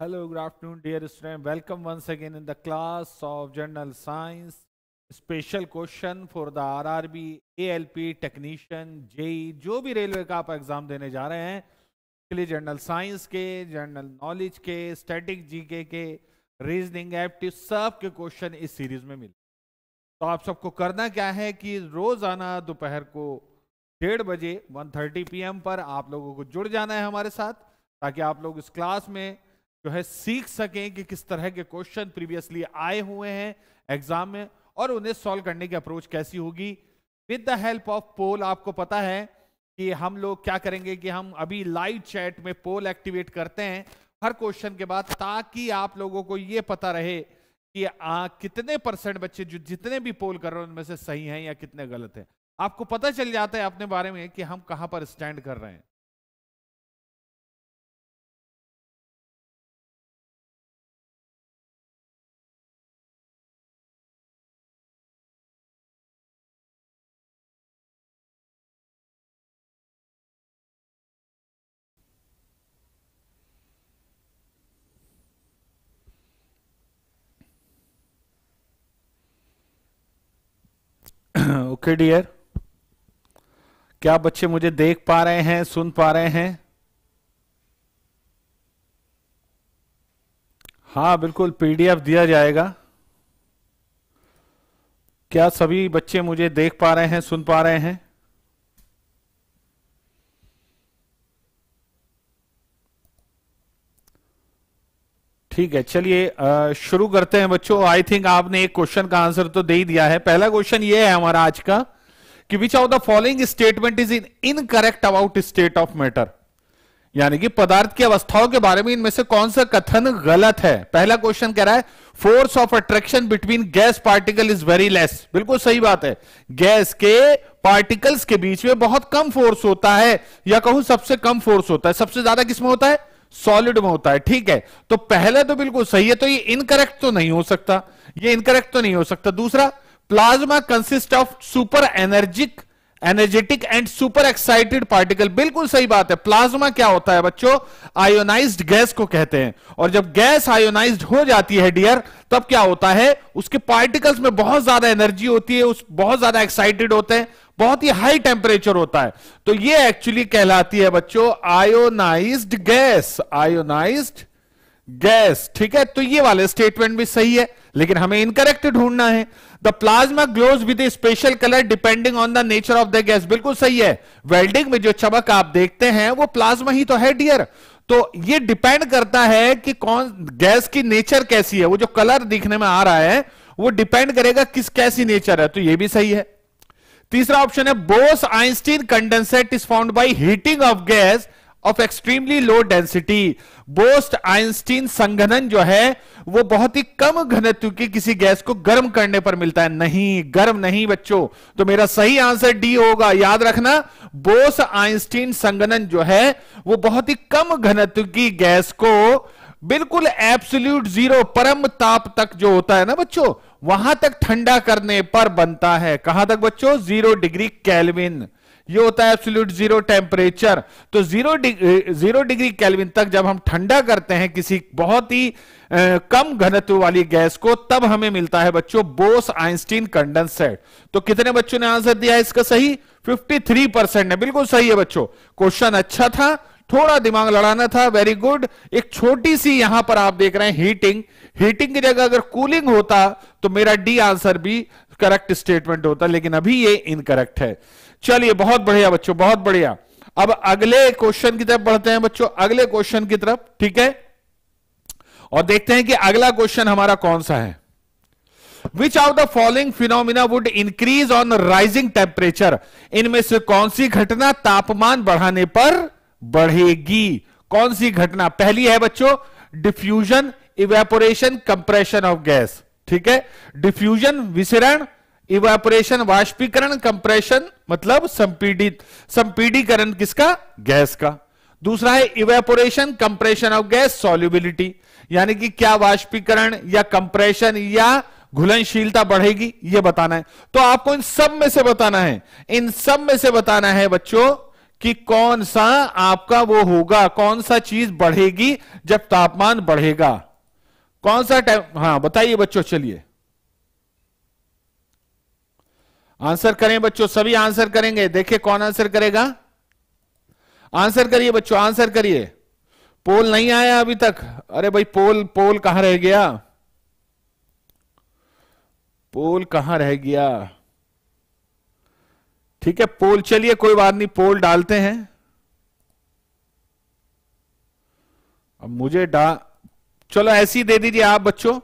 Hello, good afternoon, dear student. Welcome once again in the class of General Science. Special question for the RRB, ALP, Technician, JE, जो भी railway का आप exam देने जा रहे हैं के लिए जनरल साइंस के जनरल नॉलेज के स्टैटिक जीके के रीजनिंग एप्टिव सब के क्वेश्चन इस सीरीज़ में मिले तो आप सबको करना क्या है कि रोज़ाना दोपहर को डेढ़ बजे 1:30 पीएम पर आप लोगों को जुड़ जाना है हमारे साथ ताकि आप लोग इस क्लास में जो है सीख सकें कि किस तरह के क्वेश्चन प्रीवियसली आए हुए हैं एग्ज़ाम में और उन्हें सॉल्व करने की अप्रोच कैसी होगी। With the help of poll आपको पता है कि हम लोग क्या करेंगे कि हम अभी लाइव चैट में पोल एक्टिवेट करते हैं हर क्वेश्चन के बाद ताकि आप लोगों को यह पता रहे कि आ, कितने परसेंट बच्चे जो जितने भी पोल कर रहे हैं उनमें से सही हैं या कितने गलत हैं। आपको पता चल जाता है अपने बारे में कि हम कहाँ पर स्टैंड कर रहे हैं। ओके डियर क्या बच्चे मुझे देख पा रहे हैं, सुन पा रहे हैं? हाँ बिल्कुल पीडीएफ दिया जाएगा। क्या सभी बच्चे मुझे देख पा रहे हैं, सुन पा रहे हैं? ठीक है, चलिए शुरू करते हैं बच्चों। आई थिंक आपने एक क्वेश्चन का आंसर तो दे ही दिया है। पहला क्वेश्चन ये है हमारा आज का कि which of the following statement is in incorrect about state of matter यानी कि पदार्थ की अवस्थाओं के बारे में इनमें से कौन सा कथन गलत है? पहला क्वेश्चन कह रहा है force of attraction between gas particle is very less बिल्कुल सही बात है। गैस के पार्टिकल्स के बीच में बहुत कम फोर्स होता है, या कहूँ सबसे कम फोर्स होता है। सबसे ज़्यादा किसमें होता है? सॉलिड में होता है, ठीक है? तो पहले तो बिल्कुल सही है तो ये इनकरेक्ट तो नहीं हो सकता। ये इनकरेक्ट तो नहीं हो सकता। दूसरा plasma consist of super energic energetic and super excited particle बिल्कुल सही बात है। प्लाज्मा क्या होता है बच्चों? आयोनाइज्ड गैस को कहते हैं। और जब गैस आयोनाइज्ड हो जाती है डियर तब क्या होता है? उसके पार्टिकल्स में बहुत ज़्यादा एनर्जी होती है, उस बहुत ज़्यादा एक्साइटेड होते हैं, बहुत ही हाई टेम्परेचर होता है। तो ये एक्चुअली कहलाती है बच्चों आयोनाइज्ड गैस आयोनाइज्ड गैस ठीक है? तो ये वाले स्टेटमेंट भी सही है। लेकिन हमें इनकरेक्ट ढूंढना है। The plasma glows with special colour depending on the nature of the gas बिल्कुल सही है। वेल्डिंग में जो चमक आप देखते हैं, वो प्लाज्मा ही तो है डियर तो ये डिपेंड करता है कि कौन गैस की नेचर कैसी है। वो जो कलर दिखने में आ रहा है, वो डिपेंड करेगा किस, कैसी नेचर है। तो ये भी सही है। तीसरा ऑप्शन है, Bose Einstein condensate is found by heating of gas of extremely low density Bose Einstein संघनन जो है, वो बहुत ही कम घनत्व की किसी गैस को गर्म करने पर मिलता है। नहीं, गर्म नहीं बच्चों। तो मेरा सही आंसर डी होगा। याद रखना, बोस आइंस्टीन संघनन जो है, वो बहुत ही कम घनत्व की गैस को बिल्कुल एब्सोल्यूट ज़ीरो परम ताप तक जो होता है ना बच्चों, वहाँ तक ठंडा करने पर बनता है। कहाँ तक बच्चों? ज़ीरो डिग्री कैलविन ये होता है एब्सोल्यूट ज़ीरो टेम्परेचर तो zero degree zero degree Kelvin तक जब हम ठंडा करते हैं किसी बहुत ही कम घनत्व वाली गैस को, तब हमें मिलता है बच्चों बोस आइंस्टीन कंडेंसेट. तो कितने बच्चों ने आंसर दिया इसका सही? 53 परसेंट है। बिल्कुल सही है बच्चों। क्वेश्चन अच्छा था, थोड़ा दिमाग लड़ाना था वेरी गुड एक छोटी सी यहाँ पर आप देख रहे हैं हीटिंग हीटिंग की जगह अगर कूलिंग होता तो मेरा डी आंसर भी करेक्ट स्टेटमेंट होता, लेकिन अभी ये इनकरेक्ट है। चलिए, बहुत बढ़िया बच्चों, बहुत बढ़िया। अब अगले क्वेश्चन की तरफ़ बढ़ते हैं बच्चों, अगले क्वेश्चन की तरफ़, ठीक है? और देखते हैं कि अगला क्वेश्चन हमारा कौन सा है। Which of the following phenomena would increase on rising temperature इनमें से कौन सी घटना तापमान बढ़ाने पर बढ़ेगी? कौन सी घटना? पहली है बच्चों diffusion evaporation compression of gas ठीक है? डिफ्यूजन विसरण इवेपोरेशन वाष्पीकरण कंप्रेशन मतलब संपीडित संपीडीकरण किसका? गैस का। दूसरा है evaporation compression of gas solubility यानी कि क्या वाष्पीकरण या कंप्रेशन या घुलनशीलता बढ़ेगी यह बताना है। तो आपको इन सब में से बताना है। इन सब में से बताना है बच्चों कि कौन सा आपका वो होगा, कौन सा चीज़ बढ़ेगी जब तापमान बढ़ेगा। कौन सा टाइम हाँ बताइए बच्चों, चलिए। आंसर करें बच्चों, सभी आंसर करेंगे। देखिए कौन आंसर करेगा? आंसर करिए बच्चों, आंसर करिए। पोल नहीं आया अभी तक। अरे भाई, पोल पोल कहाँ रह गया? पोल कहाँ रह गया? ठीक है, पोल, चलिए कोई बात नहीं, पोल डालते हैं। अब मुझे डा, चलो ऐसी दे दीजिए आप बच्चों,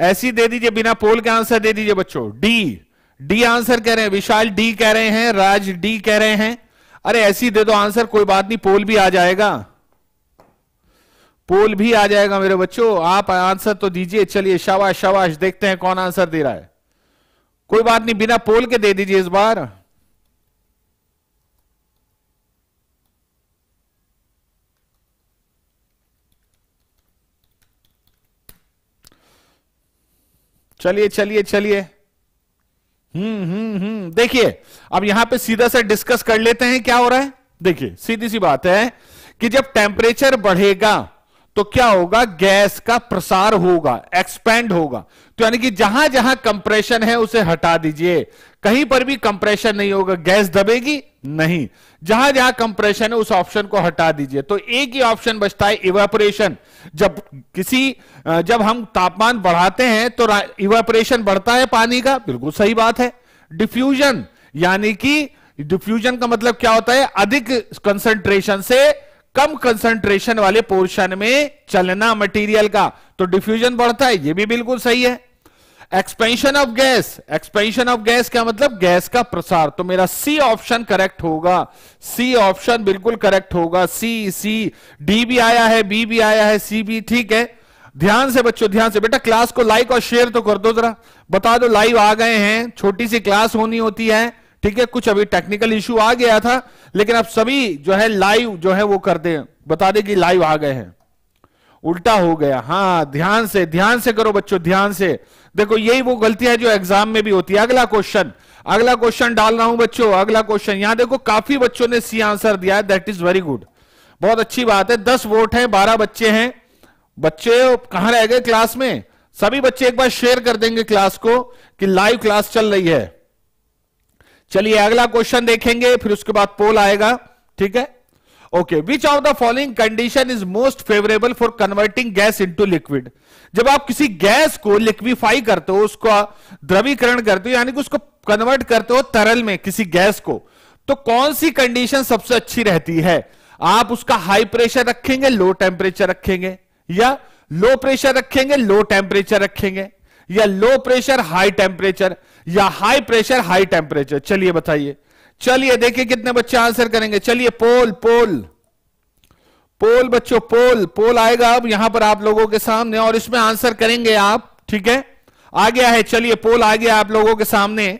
ऐसी दे दीजिए, बिना पोल के आंसर दे दीजिए बच्चों। डी डी आंसर कह रहे हैं, विशाल डी कह रहे हैं, राज डी कह रहे हैं। अरे ऐसी दे दो आंसर, कोई बात नहीं, पोल भी आ जाएगा। पोल भी आ जाएगा मेरे बच्चों, आप आंसर तो दीजिए, चलिए शाबाश शाबाश, देखते हैं कौन आंसर दे रहा है। कोई बात नहीं, बिना पोल के दे दीजिए इस बार। चलिए चलिए चलिए। हम्म हम्म हम्म। देखिए, अब यहाँ पे सीधा सा डिस्कस कर लेते हैं, क्या हो रहा है? देखिए, सीधी सी बात है कि जब टेम्परेचर बढ़ेगा तो क्या होगा? गैस का प्रसार होगा एक्सपेंड होगा। तो यानी कि जहाँ जहाँ कंप्रेशन है, उसे हटा दीजिए। कहीं पर भी कंप्रेशन नहीं होगा, गैस दबेगी? नहीं। जहाँ जहाँ कंप्रेशन है, उस ऑप्शन को हटा दीजिए। तो एक ही ऑप्शन बचता है इवेपोरेशन जब किसी, जब हम तापमान बढ़ाते हैं तो इवेपोरेशन बढ़ता है पानी का। बिल्कुल सही बात है। डिफ्यूजन यानी कि डिफ्यूजन का मतलब क्या होता है? अधिक कंसंट्रेशन से कम कंसंट्रेशन वाले पोर्शन में चलना मटेरियल का। तो डिफ्यूजन बढ़ता है, ये भी बिल्कुल सही है। Expansion of gas expansion of gas क्या मतलब? गैस का प्रसार। तो मेरा सी ऑप्शन करेक्ट होगा। सी ऑप्शन बिल्कुल करेक्ट होगा। सी सी डी भी आया है बी भी आया है सी भी ठीक है। ध्यान से बच्चों, ध्यान से। बेटा क्लास को लाइक और शेयर तो कर दो जरा। बता दो लाइव आ गए हैं। छोटी सी क्लास होनी होती है। ठीक है, कुछ अभी टेक्निकल इश्यू आ गया था, लेकिन अब सभी जो है लाइव जो है वो कर दे बता दे कि लाइव आ गए हैं। उल्टा हो गया। हाँ ध्यान से ध्यान से करो बच्चों, ध्यान से। देखो, यही वो गलतियाँ जो एग्ज़ाम में भी होती है। अगला क्वेश्चन अगला क्वेश्चन डाल रहा हूँ बच्चों, अगला क्वेश्चन यहाँ देखो, काफ़ी बच्चों ने सी आंसर दिया है। दैट इज़ वेरी गुड बहुत अच्छी बात है। दस वोट है, बारह बच्चे हैं। बच्चे कहाँ रह गए क्लास में? सभी बच्चे एक बार शेयर कर देंगे क्लास को कि लाइव क्लास चल रही है। चलिए, अगला क्वेश्चन देखेंगे, फिर उसके बाद पोल आएगा, ठीक है? Okay which of the following condition is most favourable for converting gas into liquid जब आप किसी गैस को लिक्विफाई करते हो, उसको द्रवीकरण करते हो, यानी कि उसको कन्वर्ट करते हो तरल में, किसी गैस को तो कौन सी कंडीशन सबसे अच्छी रहती है? आप उसका हाई प्रेशर रखेंगे लो टेम्परेचर रखेंगे, या लो प्रेशर रखेंगे लो टेम्परेचर रखेंगे, या लो प्रेशर हाई टेम्परेचर या हाई प्रेशर हाई टेम्परेचर चलिए बताइए। चलिए, देखिए कितने बच्चे आंसर करेंगे। चलिए पोल पोल पोल बच्चों पोल पोल आएगा अब यहाँ पर आप लोगों के सामने और इसमें आंसर करेंगे आप, ठीक है? आ गया है चलिए पोल आ गया आप लोगों के सामने।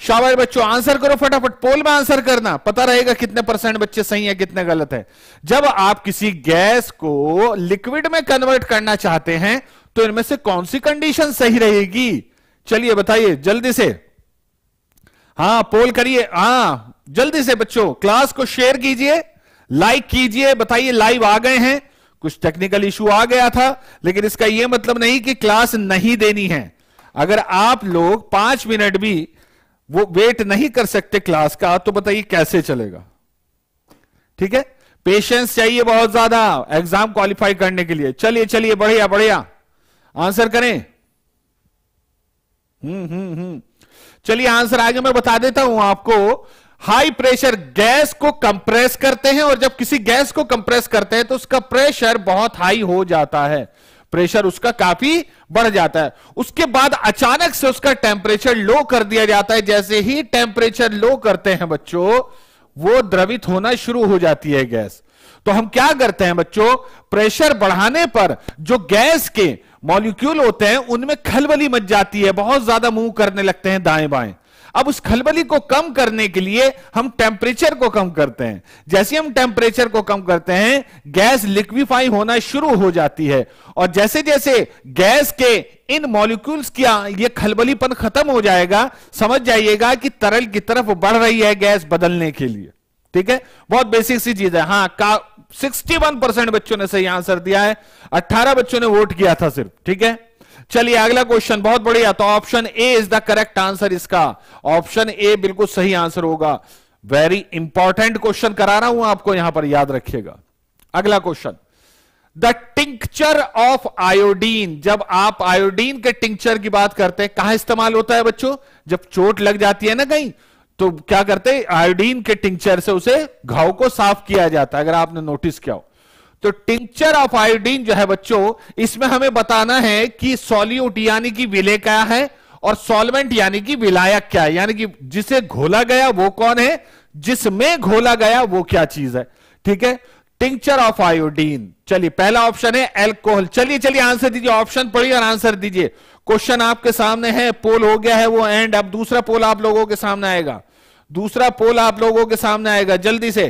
शाबाश बच्चों आंसर करो फटाफट। पोल में आंसर करना। पता रहेगा कितने परसेंट बच्चे सही है, कितने गलत है। जब आप किसी गैस को लिक्विड में कन्वर्ट करना चाहते हैं तो इनमें से कौन सी कंडीशन सही रहेगी? चलिए बताइए, जल्दी से। हाँ पोल करिए। हाँ जल्दी से बच्चों, क्लास को शेयर कीजिए लाइक कीजिए, बताइए लाइव आ गए हैं। कुछ टेक्निकल इशू आ गया था, लेकिन इसका यह मतलब नहीं कि क्लास नहीं देनी है। अगर आप लोग पाँच मिनट भी वो वेट नहीं कर सकते क्लास का तो बताइए कैसे चलेगा? ठीक है? पेशेंस चाहिए बहुत ज़्यादा एग्ज़ाम क्वालिफाई करने के लिए। चलिए चलिए, बढ़िया बढ़िया। आंसर करें। हम्म हम्म हम्म। चलिए आंसर आगे मैं बता देता हूँ आपको। हाई प्रेशर गैस को कंप्रेस करते हैं और जब किसी गैस को कंप्रेस करते हैं तो उसका प्रेशर बहुत हाई हो जाता है। प्रेशर उसका काफ़ी बढ़ जाता है। उसके बाद अचानक से उसका टेम्परेचर लो कर दिया जाता है। जैसे ही टेम्परेचर लो करते हैं बच्चों, वो द्रवित होना शुरू हो जाती है गैस तो हम क्या करते हैं बच्चों? प्रेशर बढ़ाने पर जो गैस के मॉलिक्यूल होते हैं, उनमें खलबली मच जाती है, बहुत ज़्यादा मूव करने लगते हैं दाएँ बाएँ। अब उस खलबली को कम करने के लिए हम टेम्परेचर को कम करते हैं। जैसे हम टेम्परेचर को कम करते हैं, गैस लिक्विफाई होना शुरू हो जाती है। और जैसे जैसे गैस के इन मॉलिक्यूल्स की, ये खलबलीपन खत्म हो जाएगा, समझ जाइएगा कि तरल की तरफ़ बढ़ रही है गैस बदलने के लिए। ठीक है? बहुत बेसिक सी चीज़ है। हाँ का 61 परसेंट बच्चों ने सही आंसर दिया है। 18 बच्चों ने वोट किया था सिर्फ़, ठीक है? चलिए, अगला क्वेश्चन बहुत बढ़िया। तो option A is the correct answer इसका। ऑप्शन ए बिल्कुल सही आंसर होगा। वेरी इंपॉर्टेंट क्वेश्चन करा रहा हूँ आपको, यहाँ पर याद रखिएगा। अगला question the tincture of iodine जब आप आयोडीन के टिंक्चर की बात करते हैं, कहाँ इस्तेमाल होता है बच्चों? जब चोट लग जाती है ना कहीं तो क्या करते हैं? आयोडीन के टिंक्चर से उसे घाव को साफ़ किया जाता है, अगर आपने नोटिस किया हो। तो टिंक्चर ऑफ़ आयोडीन जो है बच्चों, इसमें हमें बताना है कि सॉल्यूट यानी कि विले क्या है और सॉल्वेंट यानी कि विलायक क्या है। यानी कि जिसे घोला गया वो कौन है? जिसमें घोला गया वो क्या चीज़ है? ठीक है? टिंक्चर ऑफ़ आयोडीन चलिए, पहला ऑप्शन है एल्कोहल चलिए चलिए आंसर दीजिए। ऑप्शन पढ़िए और आंसर दीजिए। क्वेश्चन आपके सामने है पोल हो गया है वो एंड अब दूसरा पोल आप लोगों के सामने आएगा। दूसरा पोल आप लोगों के सामने आएगा, जल्दी से।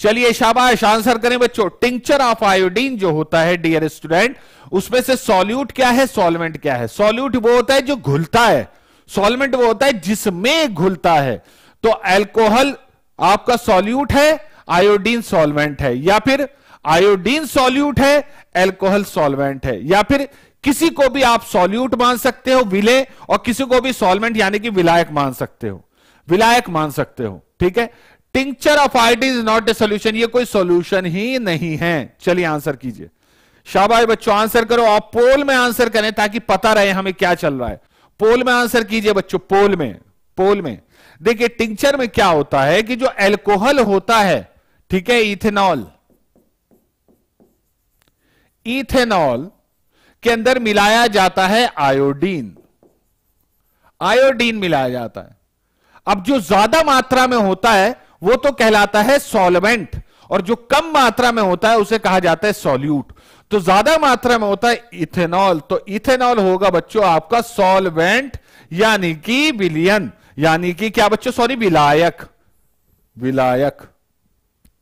चलिए शाबाश, आंसर करें बच्चों, टिंक्चर ऑफ़ आयोडीन जो होता है डियर स्टूडेंट उसमें से सॉल्यूट क्या है सॉल्वेंट क्या है? सॉल्यूट वो होता है जो घुलता है। सॉल्वेंट वो होता है जिसमें घुलता है। तो एल्कोहल आपका सॉल्यूट है, आयोडीन सॉल्वेंट है, या फिर आयोडीन सॉल्यूट है एल्कोहल सॉल्वेंट है, या फिर किसी को भी आप सॉल्यूट मान सकते हो विले और किसी को भी सॉल्वेंट यानी कि विलायक मान सकते हो। विलायक मान सकते हो, ठीक है? Tincture of iodine is not a solution ये कोई सोल्यूशन ही नहीं है। चलिए आंसर कीजिए। शाबाश बच्चों आंसर करो। आप पोल में आंसर करें ताकि पता रहे हमें क्या चल रहा है। पोल में आंसर कीजिए बच्चों पोल में पोल में। देखिए टिंक्चर में क्या होता है कि जो एल्कोहल होता है, ठीक है इथेनॉल इथेनॉल के अंदर मिलाया जाता है आयोडीन। आयोडीन मिलाया जाता है। अब जो ज़्यादा मात्रा में होता है, वो तो कहलाता है सॉल्वेंट, और जो कम मात्रा में होता है, उसे कहा जाता है सॉल्यूट। तो ज़्यादा मात्रा में होता है इथेनॉल तो इथेनॉल होगा बच्चों आपका सॉल्वेंट, यानी कि विलियन। यानी कि क्या बच्चों? सॉरी, विलायक। विलायक।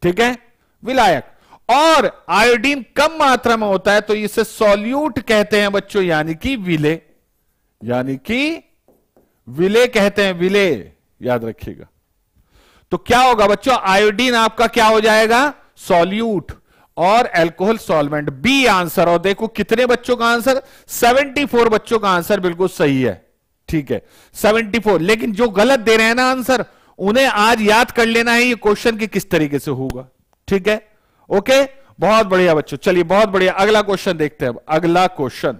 ठीक है? विलायक। और आयोडीन कम मात्रा में होता है तो इसे सॉल्यूट कहते हैं बच्चों, यानी कि विले। यानी कि विले कहते हैं, विले। याद रखिएगा। तो क्या होगा बच्चों, आयोडीन आपका क्या हो जाएगा? सॉल्यूट। और एल्कोहल सॉल्वेंट बी आंसर और देखो कितने बच्चों का आंसर 74 बच्चों का आंसर बिल्कुल सही है। ठीक है 74 लेकिन जो गलत दे रहे हैं ना आंसर उन्हें आज याद कर लेना है, ये क्वेश्चन की किस तरीके से होगा। ठीक है? ओके बहुत बढ़िया बच्चों, चलिए बहुत बढ़िया। अगला क्वेश्चन देखते हैं अब। अगला question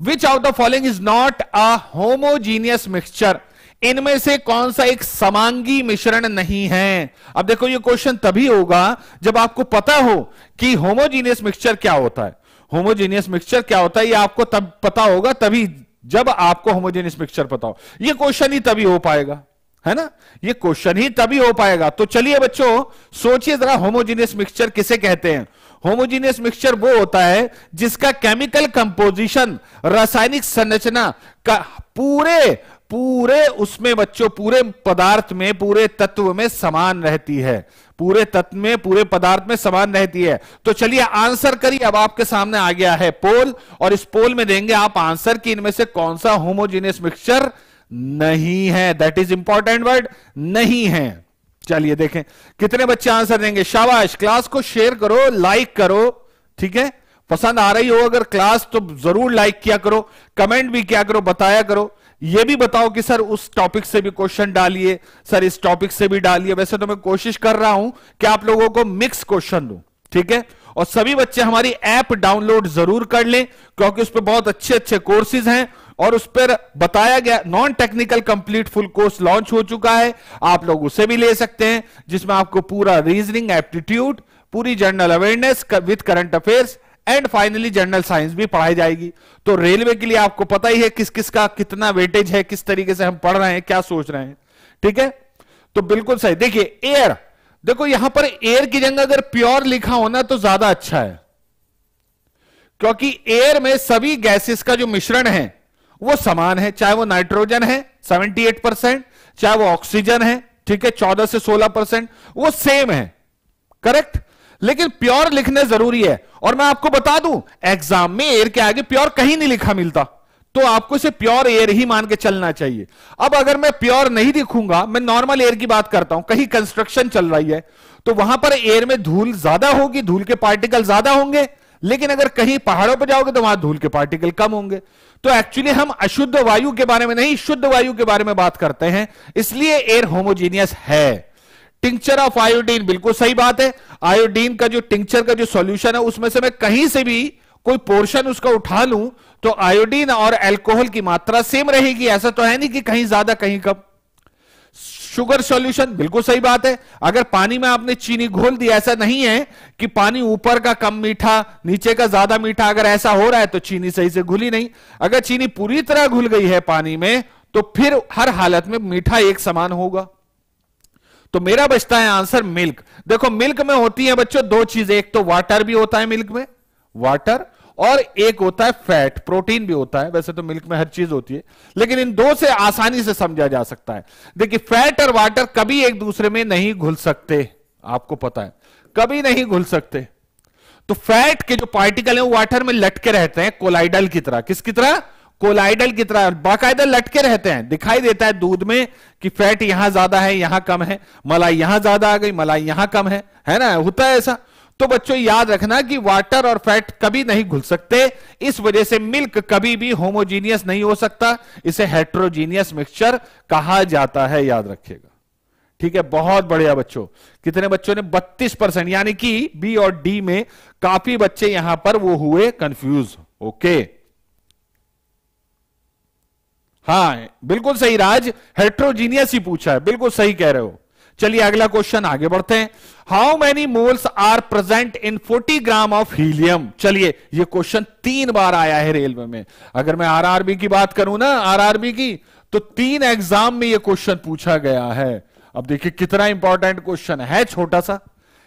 which out the following is not a homogeneous mixture इनमें से कौन सा एक समांगी मिश्रण नहीं है? अब देखो, ये क्वेश्चन तभी होगा जब आपको पता हो कि होमोजीनियस मिक्सचर क्या होता है। होमोजीनियस मिक्सचर क्या होता है, ये आपको तब पता होगा तभी जब आपको होमोजीनियस मिक्सचर पता हो। ये क्वेश्चन ही तभी हो पाएगा। है ना? ये क्वेश्चन ही तभी हो पाएगा। तो चलिए बच्चों, सोचिए जरा होमोजीनियस मिक्सचर किसे कहते हैं। होमोजीनियस मिक्सचर वो होता है जिसका केमिकल कंपोजिशन रासायनिक संरचना का पूरे पूरे उसमें बच्चों, पूरे पदार्थ में, पूरे तत्व में समान रहती है। पूरे तत्व में, पूरे पदार्थ में समान रहती है। तो चलिए आंसर करिए, अब आपके सामने आ गया है पोल और इस पोल में देंगे आप आंसर की इनमें से कौन सा होमोजीनियस मिक्सचर नहीं है। दैट इज़ इंपॉर्टेंट वर्ड नहीं है। चलिए देखें, कितने बच्चे आंसर देंगे? शाबाश क्लास को शेयर करो लाइक करो, ठीक है? पसंद आ रही हो अगर क्लास तो ज़रूर लाइक किया करो कमेंट भी किया करो, बताया करो। ये भी बताओ कि सर, उस टॉपिक से भी क्वेश्चन डालिए, सर, इस टॉपिक से भी डालिए। वैसे तो मैं कोशिश कर रहा हूँ कि आप लोगों को मिक्स क्वेश्चन दू, ठीक है? और सभी बच्चे हमारी ऐप डाउनलोड ज़रूर कर लें, क्योंकि उस पर बहुत अच्छे अच्छे कोर्सेज हैं। और उस पर बताया गया non technical complete full course launch हो चुका है। आप लोग उसे भी ले सकते हैं, जिसमें आपको पूरा रीजनिंग एप्टीट्यूड पूरी general awareness with current affairs and finally general science भी पढ़ाई जाएगी। तो रेलवे के लिए आपको पता ही है किस किस का कितना वेटेज है, किस तरीके से हम पढ़ रहे हैं, क्या सोच रहे हैं। ठीक है? तो बिल्कुल सही। देखिए एयर देखो, यहाँ पर एयर की जगह अगर प्योर लिखा होना तो ज़्यादा अच्छा है। क्योंकि एयर में सभी गैसेस का जो मिश्रण है वो समान है, चाहे वो नाइट्रोजन है 78 परसेंट, चाहे वो ऑक्सीजन है, ठीक है 14 से 16 परसेंट, वो सेम है करेक्ट लेकिन प्योर लिखने ज़रूरी है। और मैं आपको बता दूँ एग्ज़ाम में एयर के आगे प्योर कहीं नहीं लिखा मिलता। तो आपको इसे प्योर एयर ही मान के चलना चाहिए। अब अगर मैं प्योर नहीं दिखूँगा, मैं नॉर्मल एयर की बात करता हूँ, कहीं कंस्ट्रक्शन चल रही है तो वहाँ पर एयर में धूल ज़्यादा होगी, धूल के पार्टिकल ज़्यादा होंगे, लेकिन अगर कहीं पहाड़ों पर जाओगे तो वहाँ धूल के पार्टिकल कम होंगे। तो एक्चुअली हम अशुद्ध वायु के बारे में नहीं, शुद्ध वायु के बारे में बात करते हैं। इसलिए एयर होमोजीनियस है। टिंक्चर ऑफ़ आयोडीन बिल्कुल सही बात है। आयोडीन का जो टिंक्चर का जो सॉल्यूशन है, उसमें से मैं कहीं से भी कोई पोर्शन उसका उठा लूँ तो आयोडीन और एल्कोहल की मात्रा सेम रहेगी। ऐसा तो है नहीं कि कहीं ज़्यादा, कहीं कम। शुगर सॉल्यूशन बिल्कुल सही बात है। अगर पानी में आपने चीनी घोल दी, ऐसा नहीं है कि पानी ऊपर का कम मीठा, नीचे का ज़्यादा मीठा अगर ऐसा हो रहा है तो चीनी सही से घुली नहीं। अगर चीनी पूरी तरह घुल गई है पानी में तो फिर हर हालत में मीठा एक समान होगा। तो मेरा बचता है आंसर मिल्क। देखो, मिल्क में होती है बच्चों दो चीज़ें। एक तो वाटर भी होता है मिल्क में। वाटर और एक होता है फैट, प्रोटीन भी होता है, वैसे तो मिल्क में हर चीज़ होती है, लेकिन इन दो से आसानी से समझा जा सकता है। देखिए, फैट और वाटर कभी एक दूसरे में नहीं घुल सकते, आपको पता है। कभी नहीं घुल सकते। तो फैट के जो पार्टिकल है, वो वाटर में लटके रहते हैं, कोलाइडल की तरह। किसकी तरह? कोलाइडल की तरह। बाकायदा लटके रहते हैं। दिखाई देता है दूध में कि फैट यहाँ ज़्यादा है, यहाँ कम है। मलाई यहाँ ज़्यादा आ गई, मलाई यहाँ कम है। है ना? होता है ऐसा। तो बच्चों, याद रखना कि वाटर और फैट कभी नहीं घुल सकते। इस वजह से मिल्क कभी भी होमोजीनियस नहीं हो सकता। इसे हेट्रोजीनियस मिक्सचर कहा जाता है, याद रखिएगा। ठीक है, बहुत बढ़िया बच्चों। कितने बच्चों ने 32 परसेंट, यानी कि बी और डी में काफ़ी बच्चे यहाँ पर वो हुए कंफ्यूज ओके हाँ बिल्कुल सही, राज। हेट्रोजीनियस ही पूछा है। बिल्कुल सही कह रहे हो। चलिए, अगला क्वेश्चन आगे बढ़ते हैं। How many moles are present in 40 gram of helium चलिए, ये क्वेश्चन तीन बार आया है रेलवे में। अगर मैं आरआरबी की बात करूँ ना आरआरबी की तो तीन एग्ज़ाम में ये क्वेश्चन पूछा गया है। अब देखिए, कितना इंपॉर्टेंट क्वेश्चन है, छोटा सा,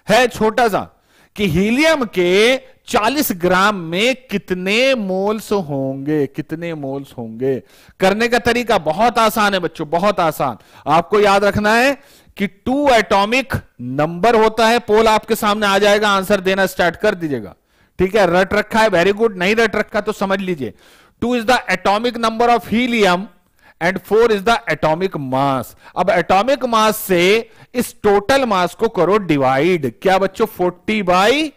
है छोटा सा, कि हीलियम के 40 ग्राम में कितने मोल्स होंगे, कितने मोल्स होंगे? करने का तरीका बहुत आसान है बच्चों, बहुत आसान। आपको याद रखना है कि टू एटॉमिक नंबर होता है पोल आपके सामने आ जाएगा आंसर देना स्टार्ट कर दीजिएगा। ठीक है, रट रखा है वेरी गुड नहीं रट रखा तो समझ लीजिए। Two is the atomic number of helium and four is the atomic mass अब एटॉमिक मास से इस टोटल मास को करो डिवाइड क्या बच्चों फोर्टी बाई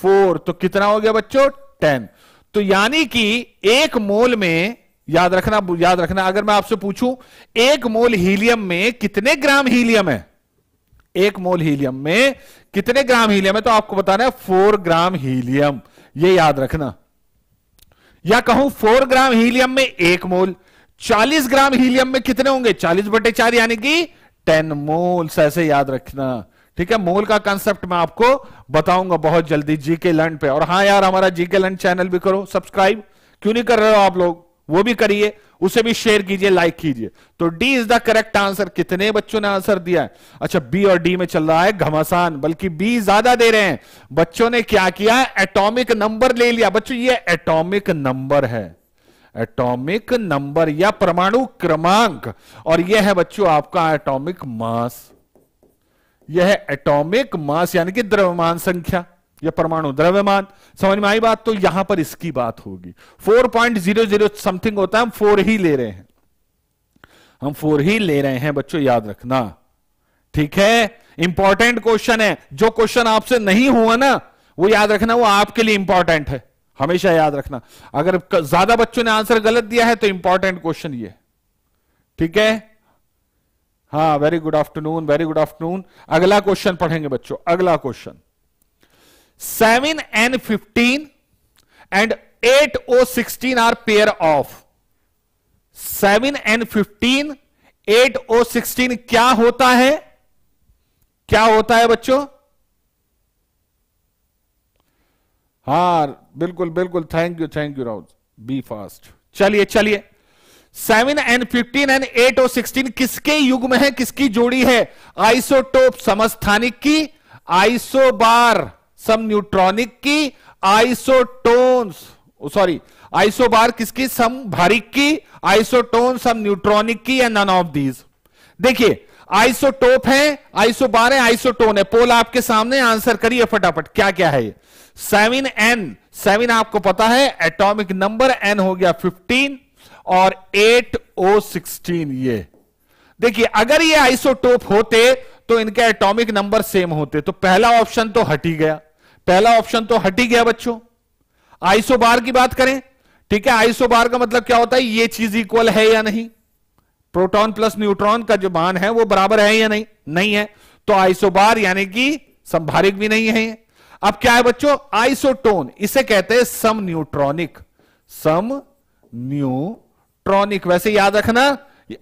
फोर तो कितना हो गया बच्चों टेन तो यानी कि एक मोल में याद रखना याद रखना, अगर मैं आपसे पूछूँ, एक मोल हीलियम में कितने ग्राम हीलियम है? एक मोल हीलियम में कितने ग्राम हीलियम है? तो आपको बताना है, फोर ग्राम हीलियम। ये याद रखना। या कहूँ, फोर ग्राम हीलियम में एक मोल, चालीस ग्राम हीलियम में कितने होंगे? चालीस बटे चार यानी कि टेन मोल्स ऐसे याद रखना। ठीक है, मोल का कंसेप्ट मैं आपको बताऊँगा बहुत जल्दी जीके लर्न पे। और हाँ यार, हमारा जीके लर्न चैनल भी करो सब्सक्राइब क्यों नहीं कर रहे हो आप लोग? वो भी करिए, उसे भी शेयर कीजिए लाइक कीजिए। तो D is the correct answer कितने बच्चों ने आंसर दिया है? अच्छा बी और डी में चल रहा है घमासान, बल्कि बी ज़्यादा दे रहे हैं। बच्चों ने क्या किया एटॉमिक नंबर ले लिया। बच्चों, ये एटॉमिक नंबर है। एटॉमिक नंबर या परमाणु क्रमांक। और यह है बच्चों, आपका एटॉमिक मास यह है एटॉमिक मास यानी कि द्रव्यमान संख्या। या परमाणु द्रव्यमान। समझ में आई बात? तो यहाँ पर इसकी बात होगी। 4.00 समथिंग होता है, हम फोर ही ले रहे हैं। हम फोर ही ले रहे हैं, बच्चों, याद रखना। ठीक है? इंपॉर्टेंट क्वेश्चन है। जो क्वेश्चन आपसे नहीं हुआ ना, वो याद रखना, वो आपके लिए इंपॉर्टेंट है। हमेशा याद रखना। अगर ज़्यादा बच्चों ने आंसर गलत दिया है तो इंपॉर्टेंट क्वेश्चन ये ठीक है? हाँ very good afternoon very good afternoon अगला क्वेश्चन पढ़ेंगे बच्चों, अगला question. 7N15 and 8O16 are pair of. 7N15 8O16 क्या होता है? क्या होता है बच्चों? हाँ बिल्कुल बिल्कुल thank you thank you rouse be fast चलिए चलिए. Seven N fifteen and eight O sixteen किसके युग में है? किसकी जोड़ी है? आइसोटोप समस्थानिक की आइसोबार सम न्यूट्रॉनिक की आइसोटोन्स सॉरी आइसोबार किसकी? सम भारिक की आइसोटोन सम न्यूट्रॉनिक की या नन ऑफ़ दीज देखिए आइसोटोप है आइसोबार है आइसोटोन है। पोल आपके सामने आंसर करिए फटाफट क्या क्या है सेवन एन सेवन आपको पता है एटॉमिक नंबर एन हो गया फिफ्टीन और एट ओ सिक्सटीन ये। देखिए, अगर ये आइसोटोप होते तो इनके एटॉमिक नंबर सेम होते। तो पहला ऑप्शन तो हट ही गया। पहला ऑप्शन तो हट ही गया बच्चों। आइसोबार की बात करें, ठीक है? आइसोबार का मतलब क्या होता है? ये चीज़ इक्वल है या नहीं? प्रोटॉन प्लस न्यूट्रॉन का जो मान है, वो बराबर है या नहीं? नहीं है। तो आइसोबार यानी कि संभारिक भी नहीं है अब क्या है बच्चों? आइसोटोन इसे कहते हैं सम न्यूट्रॉनिक सम न्यूट्रॉनिक वैसे याद रखना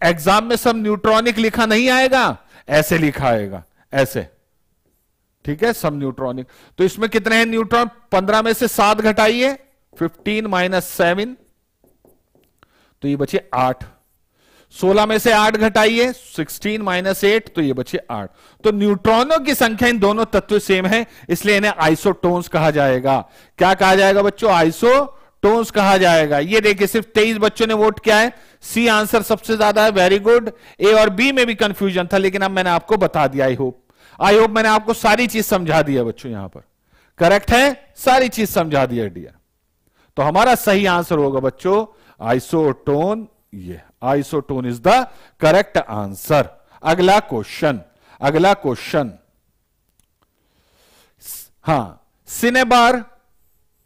एग्ज़ाम में सम न्यूट्रॉनिक लिखा नहीं आएगा, ऐसे लिखा आएगा, ऐसे। ठीक है सम न्यूट्रॉनिक तो इसमें कितने हैं न्यूट्रॉन पंद्रह में से सात घटाइए फिफ्टीन माइनस सेवन तो ये बचे आठ। सोलह में से आठ घटाइए सिक्सटीन माइनस एट तो ये बचे आठ। तो न्यूट्रॉनों की संख्या इन दोनों तत्व सेम है, इसलिए इन्हें आइसोटोन्स कहा जाएगा। क्या कहा जाएगा बच्चों? आइसोटोन्स कहा जाएगा। ये देखिए, सिर्फ़ तेईस बच्चों ने वोट किया है। सी आंसर सबसे ज़्यादा है वेरी गुड ए और बी में भी कंफ्यूजन था, लेकिन अब मैंने आपको बता दिया आई होप आई होप मैंने आपको सारी चीज़ समझा दिया बच्चों यहाँ पर। करेक्ट है? सारी चीज़ समझा दिया डियर तो हमारा सही आंसर होगा बच्चों आइसोटोन ये isotone is the correct answer अगला क्वेश्चन अगला क्वेश्चन हाँ cinnabar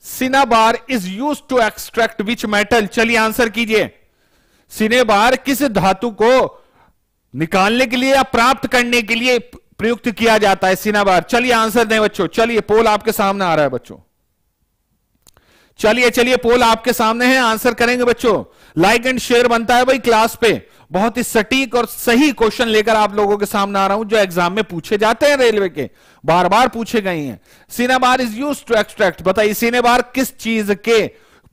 cinnabar is used to extract which metal चलिए आंसर कीजिए। सिनेबार किस धातु को निकालने के लिए या प्राप्त करने के लिए प्रयुक्त किया जाता है सिनाबार चलिए आंसर दें बच्चों। चलिए, पोल आपके सामने आ रहा है बच्चों। चलिए चलिए, पोल आपके सामने है। आंसर करेंगे बच्चों। लाइक एंड शेयर बनता है भाई क्लास पे। बहुत ही सटीक और सही क्वेश्चन लेकर आप लोगों के सामने आ रहा हूँ, जो एग्ज़ाम में पूछे जाते हैं रेलवे के। बार बार पूछे गए हैं। Cinnabar is used to extract बताइए सीनेबार किस चीज़ के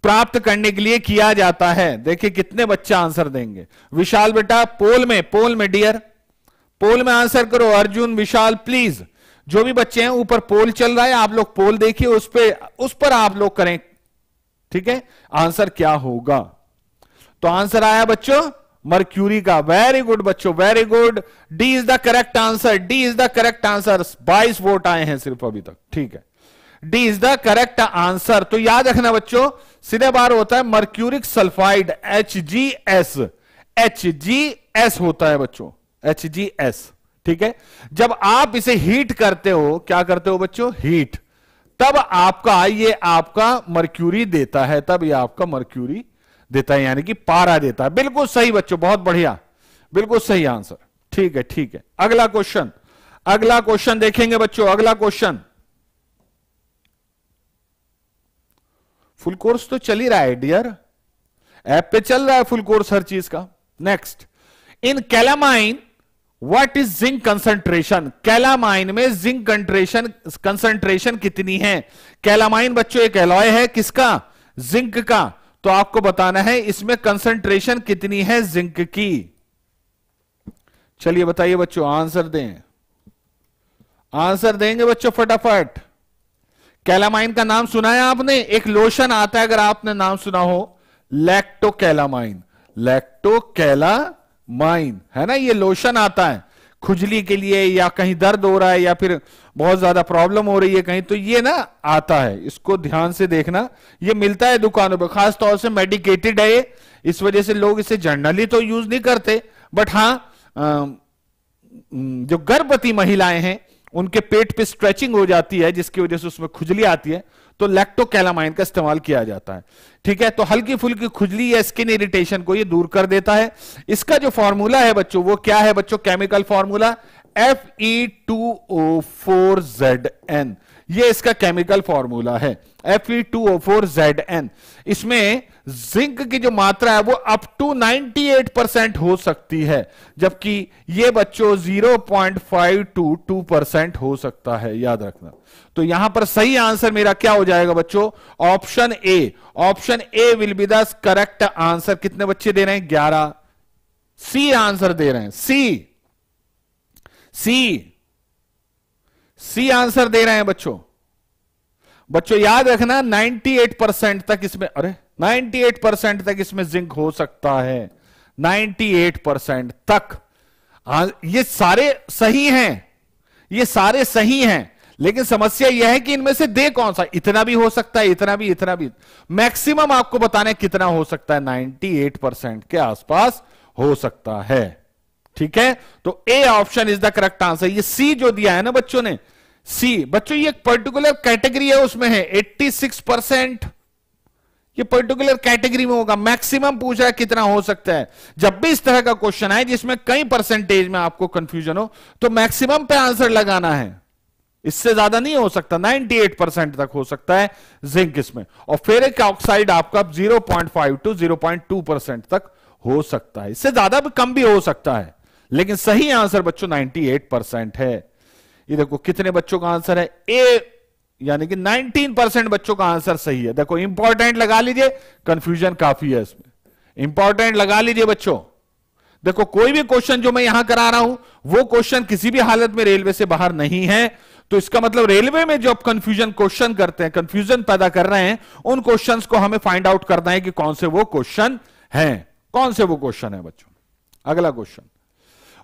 प्राप्त करने के लिए किया जाता है? देखिए, कितने बच्चे आंसर देंगे। विशाल बेटा, पोल में पोल में, डियर। पोल में आंसर करो, अर्जुन, विशाल प्लीज़ जो भी बच्चे हैं, ऊपर पोल चल रहा है, आप लोग पोल देखिए, उस पर उस पर आप लोग करें। ठीक है? आंसर क्या होगा? तो आंसर आया बच्चों, मर्क्यूरी का। वेरी गुड बच्चों very good D is the correct answer D is the correct answer 22 vote आए हैं सिर्फ़ अभी तक। ठीक है? D is the correct answer तो याद रखना बच्चों, सीधे बार होता है, mercuric sulphide H G S H G S होता है बच्चों। एच जी एस ठीक है? जब आप इसे हीट करते हो, क्या करते हो बच्चों? हीट तब आपका, ये आपका मर्क्यूरी देता है, तब ये आपका मर्क्यूरी देता है, यानी कि पारा देता है। बिल्कुल सही बच्चों, बहुत बढ़िया। बिल्कुल सही आंसर ठीक है ठीक है। अगला क्वेश्चन अगला क्वेश्चन देखेंगे बच्चों, अगला क्वेश्चन फुल कोर्स तो चल ही रहा है डियर ऐप पे चल रहा है फुल कोर्स हर चीज़ का। Next in calamine what is zinc concentration calamine में जिंक कंट्रेशन कंसंट्रेशन कितनी है? कैलामाइन बच्चों, एक एलॉय है किसका? जिंक का। तो आपको बताना है, इसमें कंसंट्रेशन कितनी है जिंक की? चलिए बताइए बच्चों आंसर दें। आंसर देंगे बच्चों फटाफट। कैलामाइन का नाम सुना है आपने? एक लोशन आता है, अगर आपने नाम सुना हो। Lacto Calamine Lacto Calamine है ना? ये लोशन आता है। खुजली के लिए या कहीं दर्द हो रहा है या फिर बहुत ज़्यादा प्रॉब्लम हो रही है कहीं तो ये ना आता है। इसको ध्यान से देखना। ये मिलता है दुकानों पर खास तौर से मेडिकेटेड है इस वजह से लोग इसे जनरली तो यूज़ नहीं करते। बट हाँ जो गर्भवती महिलाएँ हैं, उनके पेट पे स्ट्रेचिंग हो जाती है, जिसकी वजह से उसमें खुजली आती है। तो लैक्टोकैलामाइन का इस्तेमाल किया जाता है। ठीक है? तो हल्की फुल्की खुजली या स्किन इरिटेशन को ये दूर कर देता है। इसका जो फॉर्मूला है बच्चों, वो क्या है बच्चों? Chemical formula F E two O four Z N ये इसका केमिकल फॉर्मूला है। F E two O four Z N इसमें जिंक की जो मात्रा है, वो अप टू 98 परसेंट हो सकती है, जबकि ये बच्चों 0.522 परसेंट हो सकता है। याद रखना। तो यहाँ पर सही आंसर मेरा क्या हो जाएगा बच्चों? Option A option A will be the correct answer कितने बच्चे दे रहे हैं? ग्यारह। सी आंसर दे रहे हैं। सी सी सी आंसर दे रहे हैं बच्चों। बच्चों याद रखना 98 परसेंट तक इसमें अरे 98 परसेंट तक इसमें जिंक हो सकता है। 98 परसेंट तक। आ, ये सारे सही हैं। ये सारे सही हैं। लेकिन समस्या यह है कि इनमें से दे कौन सा? इतना भी हो सकता है इतना भी इतना भी। मैक्सिमम आपको बताना कितना हो सकता है? 98 परसेंट के आसपास हो सकता है। ठीक है? तो A option is the correct answer ये सी जो दिया है ना बच्चों ने सी बच्चों, ये एक पर्टिकुलर कैटेगरी है, उसमें है 86 परसेंट ये पर्टिकुलर कैटेगरी में होगा। मैक्सिमम पूछ रहा है कितना हो सकता है। जब भी इस तरह का क्वेश्चन आए, जिसमें कई परसेंटेज में आपको कंफ्यूजन हो तो मैक्सिमम पे आंसर लगाना है। इससे ज़्यादा नहीं हो सकता। 98 परसेंट तक हो सकता है जिंक इसमें। और फेरिक ऑक्साइड आपका 0.5 टू 0.2 परसेंट तक हो सकता है। इससे ज़्यादा भी कम भी हो सकता है। लेकिन सही आंसर बच्चों 98 परसेंट है। ये देखो कितने बच्चों का आंसर है? ए, यानी कि 19 परसेंट बच्चों का आंसर सही है। देखो इंपॉर्टेंट लगा लीजिए कंफ्यूजन काफ़ी है इसमें। इंपॉर्टेंट लगा लीजिए बच्चों। देखो, कोई भी क्वेश्चन जो मैं यहाँ करा रहा हूँ, वो क्वेश्चन किसी भी हालत में रेलवे से बाहर नहीं है। तो इसका मतलब रेलवे में जो आप कंफ्यूजन क्वेश्चन करते हैं कंफ्यूजन पैदा कर रहे हैं, उन क्वेश्चंस को हमें फाइंड आउट करना है कि कौन से वो क्वेश्चन हैं। कौन से वो क्वेश्चन है बच्चों? अगला question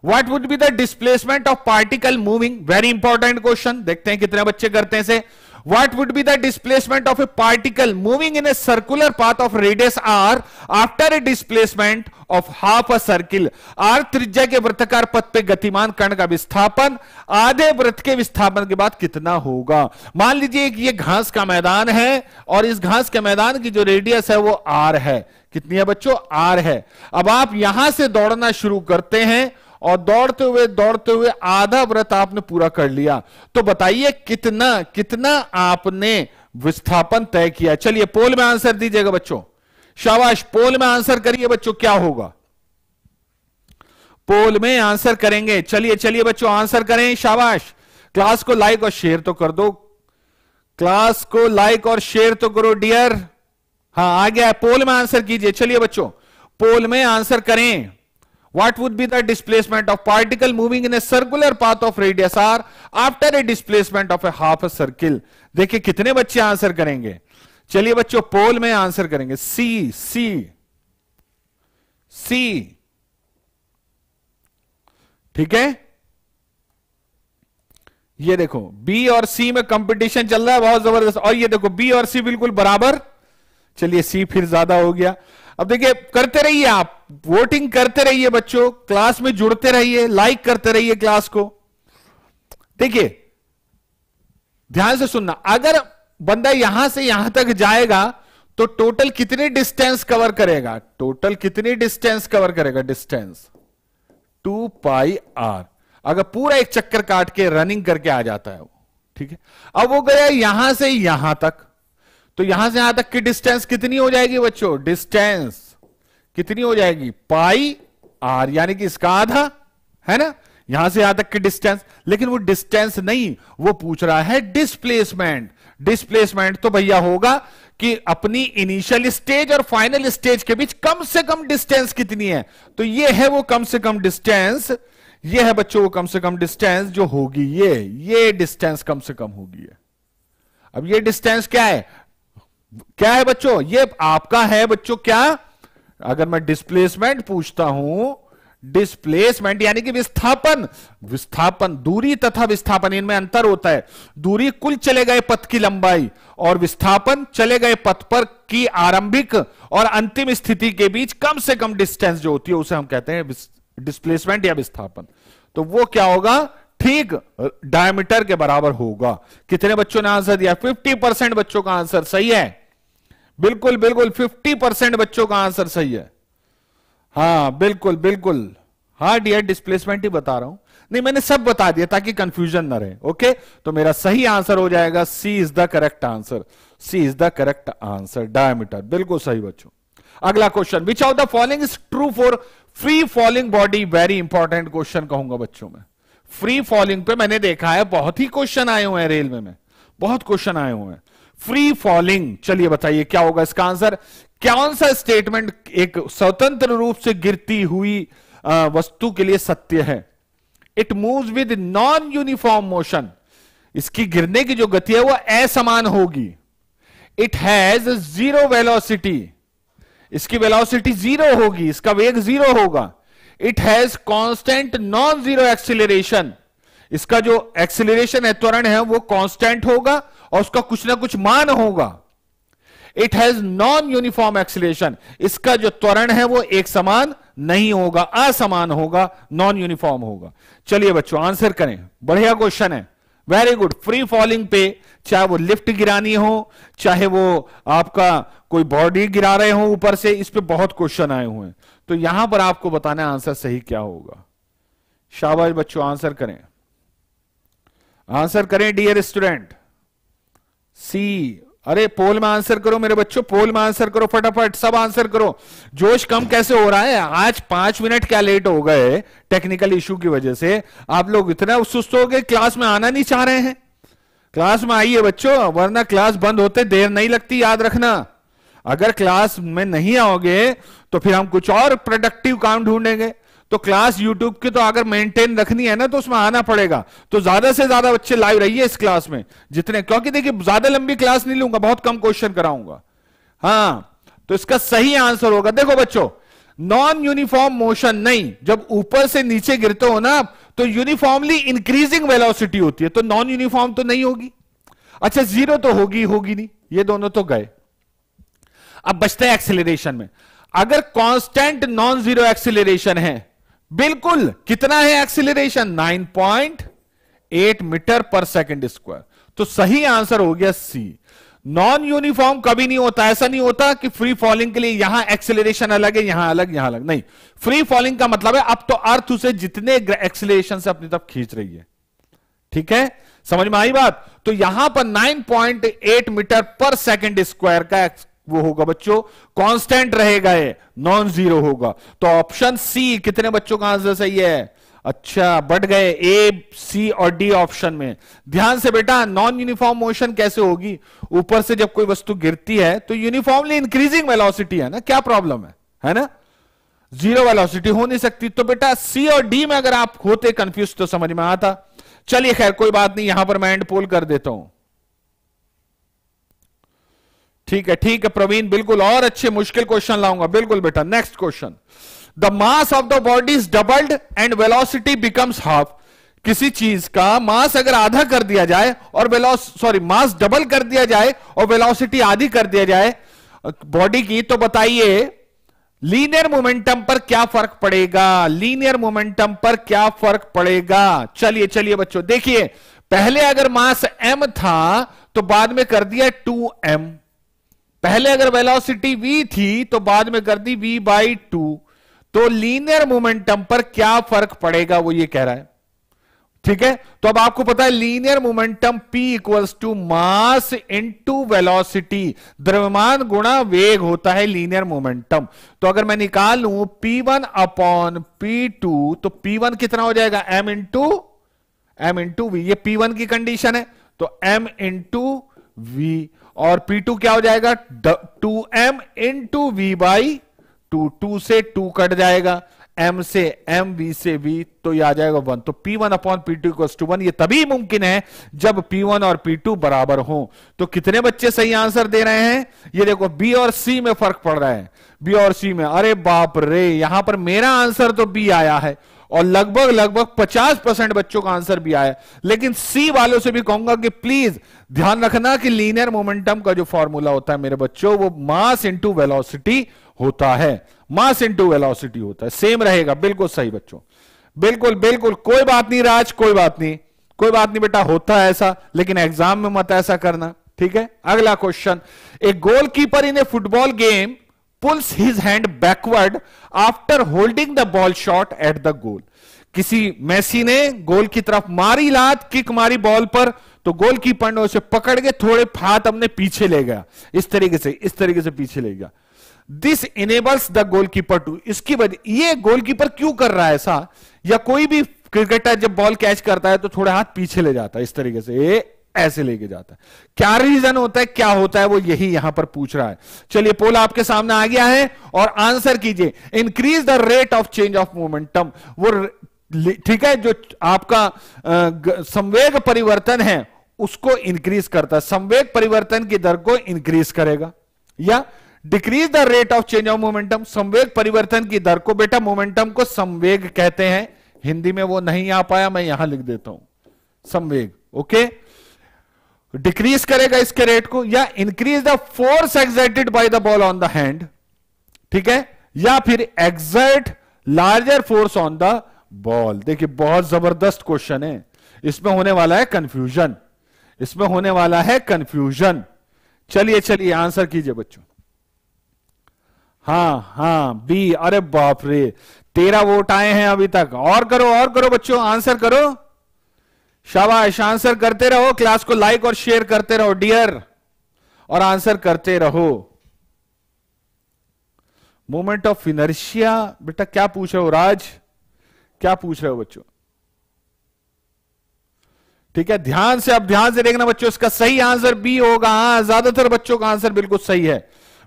what would be the displacement of particle moving very important question देखते हैं कितने बच्चे करते हैं से what would be the displacement of a particle moving in a circular path of radius r after a displacement of half a circle? R त्रिज्या के वृत्तकार पथ पे गतिमान कण का विस्थापन, आधे वृत्त के विस्थापन के बाद कितना होगा? मान लीजिए ये घास का मैदान है और इस घास के मैदान की जो रेडियस है वो आर है। कितनी है बच्चों? आर है। अब आप यहाँ से दौड़ना शुरू करते हैं और दौड़ते हुए दौड़ते हुए आधा व्रत आपने पूरा कर लिया। तो बताइए कितना कितना आपने विस्थापन तय किया? चलिए, पोल में आंसर दीजिएगा बच्चों। शाबाश, पोल में आंसर करिए बच्चों, क्या होगा? पोल में आंसर करेंगे। चलिए चलिए बच्चों, आंसर करें, शाबाश। क्लास को लाइक और शेयर तो कर दो। क्लास को लाइक और शेयर तो करो, डियर। हाँ आ गया पोल में आंसर कीजिए। चलिए बच्चों, पोल में आंसर करें। What would be the displacement of particle moving in a circular path of radius r after a displacement of a half a circle? देखिए कितने बच्चे आंसर करेंगे चलिए बच्चों पोल में आंसर करेंगे सी सी सी ठीक है ये देखो बी और सी में कंपटीशन चल रहा है बहुत ज़बरदस्त और ये देखो बी और सी बिल्कुल बराबर चलिए सी फिर ज़्यादा हो गया। अब देखिए, करते रहिए आप। वोटिंग करते रहिए बच्चों। क्लास में जुड़ते रहिए लाइक करते रहिए क्लास को। देखिए, ध्यान से सुनना। अगर बंदा यहाँ से यहाँ तक जाएगा तो टोटल कितनी डिस्टेंस कवर करेगा? टोटल कितनी डिस्टेंस कवर करेगा? Distance two pi R. अगर पूरा एक चक्कर काट के रनिंग करके आ जाता है वो। ठीक है? अब वो गया यहाँ से यहाँ तक। तो यहाँ से यहाँ तक की डिस्टेंस कितनी हो जाएगी बच्चों? डिस्टेंस कितनी हो जाएगी? पाई, आर, यानी कि इसका आधा, है ना? यहाँ से यहाँ तक की डिस्टेंस लेकिन वो डिस्टेंस नहीं, वो पूछ रहा है डिस्प्लेसमेंट डिस्प्लेसमेंट तो भैया होगा कि अपनी इनिशियल स्टेज और फाइनल स्टेज के बीच कम से कम डिस्टेंस कितनी है? तो ये है वो कम से कम डिस्टेंस ये है बच्चों वो कम से कम डिस्टेंस जो होगी ये ये डिस्टेंस कम से कम होगी अब ये डिस्टेंस क्या है? क्या है बच्चों? ये आपका है बच्चों क्या? अगर मैं डिस्प्लेसमेंट पूछता हूँ डिस्प्लेसमेंट यानी कि विस्थापन विस्थापन, दूरी तथा विस्थापन, इनमें अंतर होता है। दूरी कुल चले गए पथ की लंबाई और विस्थापन चले गए पथ पर की आरंभिक और अंतिम स्थिति के बीच कम से कम डिस्टेंस जो होती है, उसे हम कहते हैं डिस्प्लेसमेंट या विस्थापन। तो वो क्या होगा? ठीक डायमीटर के बराबर होगा। कितने बच्चों ने आंसर दिया? 50 परसेंट बच्चों का आंसर सही है। बिल्कुल बिल्कुल 50 परसेंट बच्चों का आंसर सही है। हाँ बिल्कुल बिल्कुल। हाँ डियर डिस्प्लेसमेंट ही बता रहा हूँ। नहीं, मैंने सब बता दिया ताकि कंफ्यूजन ना रहे ओके तो मेरा सही आंसर हो जाएगा C is the correct answer C is the correct answer diameter बिल्कुल सही बच्चों। अगला question which of the following is true for free falling body very important question कहूँगा बच्चों में। फ्री फॉलिंग पे मैंने देखा है, बहुत ही क्वेश्चन आए हुए हैं रेलवे में बहुत क्वेश्चन आए हुए हैं। फ्री फॉलिंग चलिए बताइए क्या होगा इसका आंसर कौन सा स्टेटमेंट एक स्वतंत्र रूप से गिरती हुई वस्तु के लिए सत्य है? It move with non uniform motion इसकी गिरने की जो गति है, वो असमान होगी। इट हैज़ ज़ीरो वेलोसिटी इसकी वेलोसिटी ज़ीरो होगी, इसका वेग ज़ीरो होगा। It has constant non zero acceleration इसका जो एक्सिलेशन है, त्वरण है, वो कांस्टेंट होगा और उसका कुछ ना कुछ मान होगा। It has non uniform acceleration इसका जो त्वरण है, वो एक समान नहीं होगा, असमान होगा नॉन यूनिफॉर्म होगा। चलिए बच्चों आंसर करें। बढ़िया क्वेश्चन है। वेरी गुड फ्री फॉलिंग पे, चाहे वो लिफ्ट गिरानी हो, चाहे वो आपका कोई बॉडी गिरा रहे हो ऊपर से, इस पे बहुत क्वेश्चन आए हुए हैं। तो यहाँ पर आपको बताना आंसर सही क्या होगा? शाबाश बच्चों, आंसर करें। आंसर करें डियर स्टूडेंट सी अरे पोल में आंसर करो मेरे बच्चों पोल में आंसर करो फटाफट, सब आंसर करो। जोश कम कैसे हो रहा है? आज पाँच मिनट क्या लेट हो गए टेक्निकल इशू की वजह से? आप लोग इतना सुस्त हो गए क्लास में आना नहीं चाह रहे हैं। क्लास में आइए बच्चों, वरना क्लास बंद होते देर नहीं लगती, याद रखना। अगर क्लास में नहीं आओगे तो फिर हम कुछ और प्रोडक्टिव काम ढूंढेंगे। तो क्लास यूट्यूब की तो अगर मेंटेन रखनी है ना तो उसमें आना पड़ेगा। तो ज़्यादा से ज़्यादा बच्चे लाइव रहिए इस क्लास में। जितने, क्योंकि देखिए, ज़्यादा लंबी क्लास नहीं लूँगा, बहुत कम क्वेश्चन कराऊँगा। हाँ तो इसका सही आंसर होगा। देखो बच्चों नॉन यूनिफॉर्म मोशन नहीं। जब ऊपर से नीचे गिरते हो ना तो यूनिफॉर्मली इंक्रीजिंग वेलोसिटी होती है। तो नॉन यूनिफॉर्म तो नहीं होगी। अच्छा ज़ीरो तो होगी होगी नहीं। ये दोनों तो गए। अब बचते हैं एक्सिलेशन में। अगर कांस्टेंट नॉन ज़ीरो एक्सिलेशन है, बिल्कुल कितना है acceleration 9.8 metre per second square तो सही आंसर हो गया सी नॉन यूनिफॉर्म कभी नहीं होता, ऐसा नहीं होता कि फ्री फॉलिंग के लिए यहाँ एक्सिलेशन अलग है, यहाँ अलग यहाँ अलग। नहीं फ्री फॉलिंग का मतलब है, अब तो अर्थ उसे जितने एक्सिलेशन से अपनी तरफ़ खींच रही है। ठीक है? समझ में आई बात? तो यहाँ पर 9.8 मीटर पर सेकेंड स्क्वायर का वो होगा बच्चों कांस्टेंट रहेगा ये नॉन ज़ीरो होगा। तो ऑप्शन सी कितने बच्चों का आंसर सही है? अच्छा बढ़ गए ए सी और डी ऑप्शन में। ध्यान से बेटा नॉन यूनिफॉर्म मोशन कैसे होगी? ऊपर से जब कोई वस्तु गिरती है तो यूनिफॉर्मली इंक्रीजिंग वेलोसिटी है ना? क्या प्रॉब्लम है? है ना? ज़ीरो वेलोसिटी हो नहीं सकती। तो बेटा सी और डी में अगर आप होते कंफ्यूज तो समझ में आता। चलिए खैर, कोई बात नहीं, यहाँ पर मैं एंड पोल कर देता हूँ। ठीक है ठीक है, प्रवीण, बिल्कुल और अच्छे मुश्किल क्वेश्चन लाऊँगा। बिल्कुल बेटा next question the mass of the body is doubled and velocity becomes half किसी चीज़ का मास अगर आधा कर दिया जाए और वेलोस सॉरी मास डबल कर दिया जाए और वेलोसिटी आधी कर दिया जाए बॉडी की तो बताइए लीनियर मोमेंटम पर क्या फ़र्क पड़ेगा? लीनियर मोमेंटम पर क्या फ़र्क पड़ेगा? चलिए चलिए बच्चों, देखिए, पहले अगर मास m था तो बाद में कर दिया 2m पहले अगर वेलोसिटी v थी तो बाद में कर दी v बाई टू तो लीनियर मोमेंटम पर क्या फ़र्क पड़ेगा, वो ये कह रहा है। ठीक है? तो अब आपको पता है linear momentum p equals to mass into velocity द्रव्यमान गुणा वेग होता है लीनियर मोमेंटम तो अगर मैं निकाल लू P1 वन अपॉन पी तो P1 कितना हो जाएगा? M into M into V ये P1 की कंडीशन है तो m इंटू वी और P2 क्या हो जाएगा? Two M into V by two two से टू कट जाएगा। एम से एम वी से वी तो ये आ जाएगा वन तो P one upon P two two one ये तभी मुमकिन है जब पी वन और पी टू बराबर हो। तो कितने बच्चे सही आंसर दे रहे हैं? ये देखो बी और सी में फ़र्क पड़ रहा है। बी और सी में, अरे बाप रे, यहाँ पर मेरा आंसर तो बी आया है। और लगभग लगभग 50 परसेंट बच्चों का आंसर भी आया लेकिन सी वालों से भी कहूँगा कि प्लीज़ ध्यान रखना कि लीनियर मोमेंटम का जो फॉर्मूला होता है मेरे बच्चों, वो मास इंटू वेलोसिटी होता है। मास इंटू वेलोसिटी होता है। सेम रहेगा। बिल्कुल सही बच्चों। बिल्कुल बिल्कुल। कोई बात नहीं राज, कोई बात नहीं। कोई बात नहीं बेटा, होता है ऐसा, लेकिन एग्ज़ाम में मत ऐसा करना। ठीक है? अगला क्वेश्चन एक goalkeeper in a football game pulls his hand backward after holding the ball shot at the goal किसी मैसी ने गोल की तरफ़ मारी लात किक मारी बॉल पर तो गोल कीपर ने उसे पकड़ के थोड़े हाथ अपने पीछे ले गया। इस तरीके से, इस तरीके से पीछे ले गया। This enables the goal keeper to इसकी वजह, ये गोलकीपर क्यों कर रहा है ऐसा? या कोई भी क्रिकेटर जब बॉल कैच करता है तो थोड़ा हाथ पीछे ले जाता है, इस तरीके से। ये ऐसे लेके जाता है। क्या रीजन होता है, क्या होता है, वो यही यहाँ पर पूछ रहा है। चलिए पोल आपके सामने आ गया है और आंसर कीजिए। Increase the rate of change of momentum वो ठीक है, जो आपका संवेग परिवर्तन है, उसको इंक्रीज करता है। संवेग परिवर्तन की दर को इंक्रीज करेगा। या decrease the rate of change of momentum संवेग परिवर्तन की दर को, बेटा मोमेंटम को संवेग कहते हैं। हिंदी में वो नहीं आ पाया, मैं यहाँ लिख देता हूँ। संवेग ओके डिक्रीज करेगा इसके रेट को, या increase the force exerted by the ball on the hand ठीक है? या फिर exert larger force on the ball देखिए, बहुत ज़बरदस्त क्वेश्चन है। इसमें होने वाला है कंफ्यूजन इसमें होने वाला है कंफ्यूजन चलिए चलिए आंसर कीजिए बच्चों। हाँ हाँ बी अरे बाप रे, तेरह वोट आए हैं अभी तक। और करो और करो बच्चों आंसर करो। शाबाश आंसर करते रहो क्लास को लाइक और शेयर करते रहो डियर और आंसर करते रहो. मोमेंट ऑफ़ इनर्शिया बेटा क्या पूछ रहे हो, राज? क्या पूछ रहे हो बच्चों? ठीक है, ध्यान से, अब ध्यान से देखना बच्चों, इसका सही आंसर बी होगा। हाँ ज़्यादातर बच्चों का आंसर बिल्कुल सही है।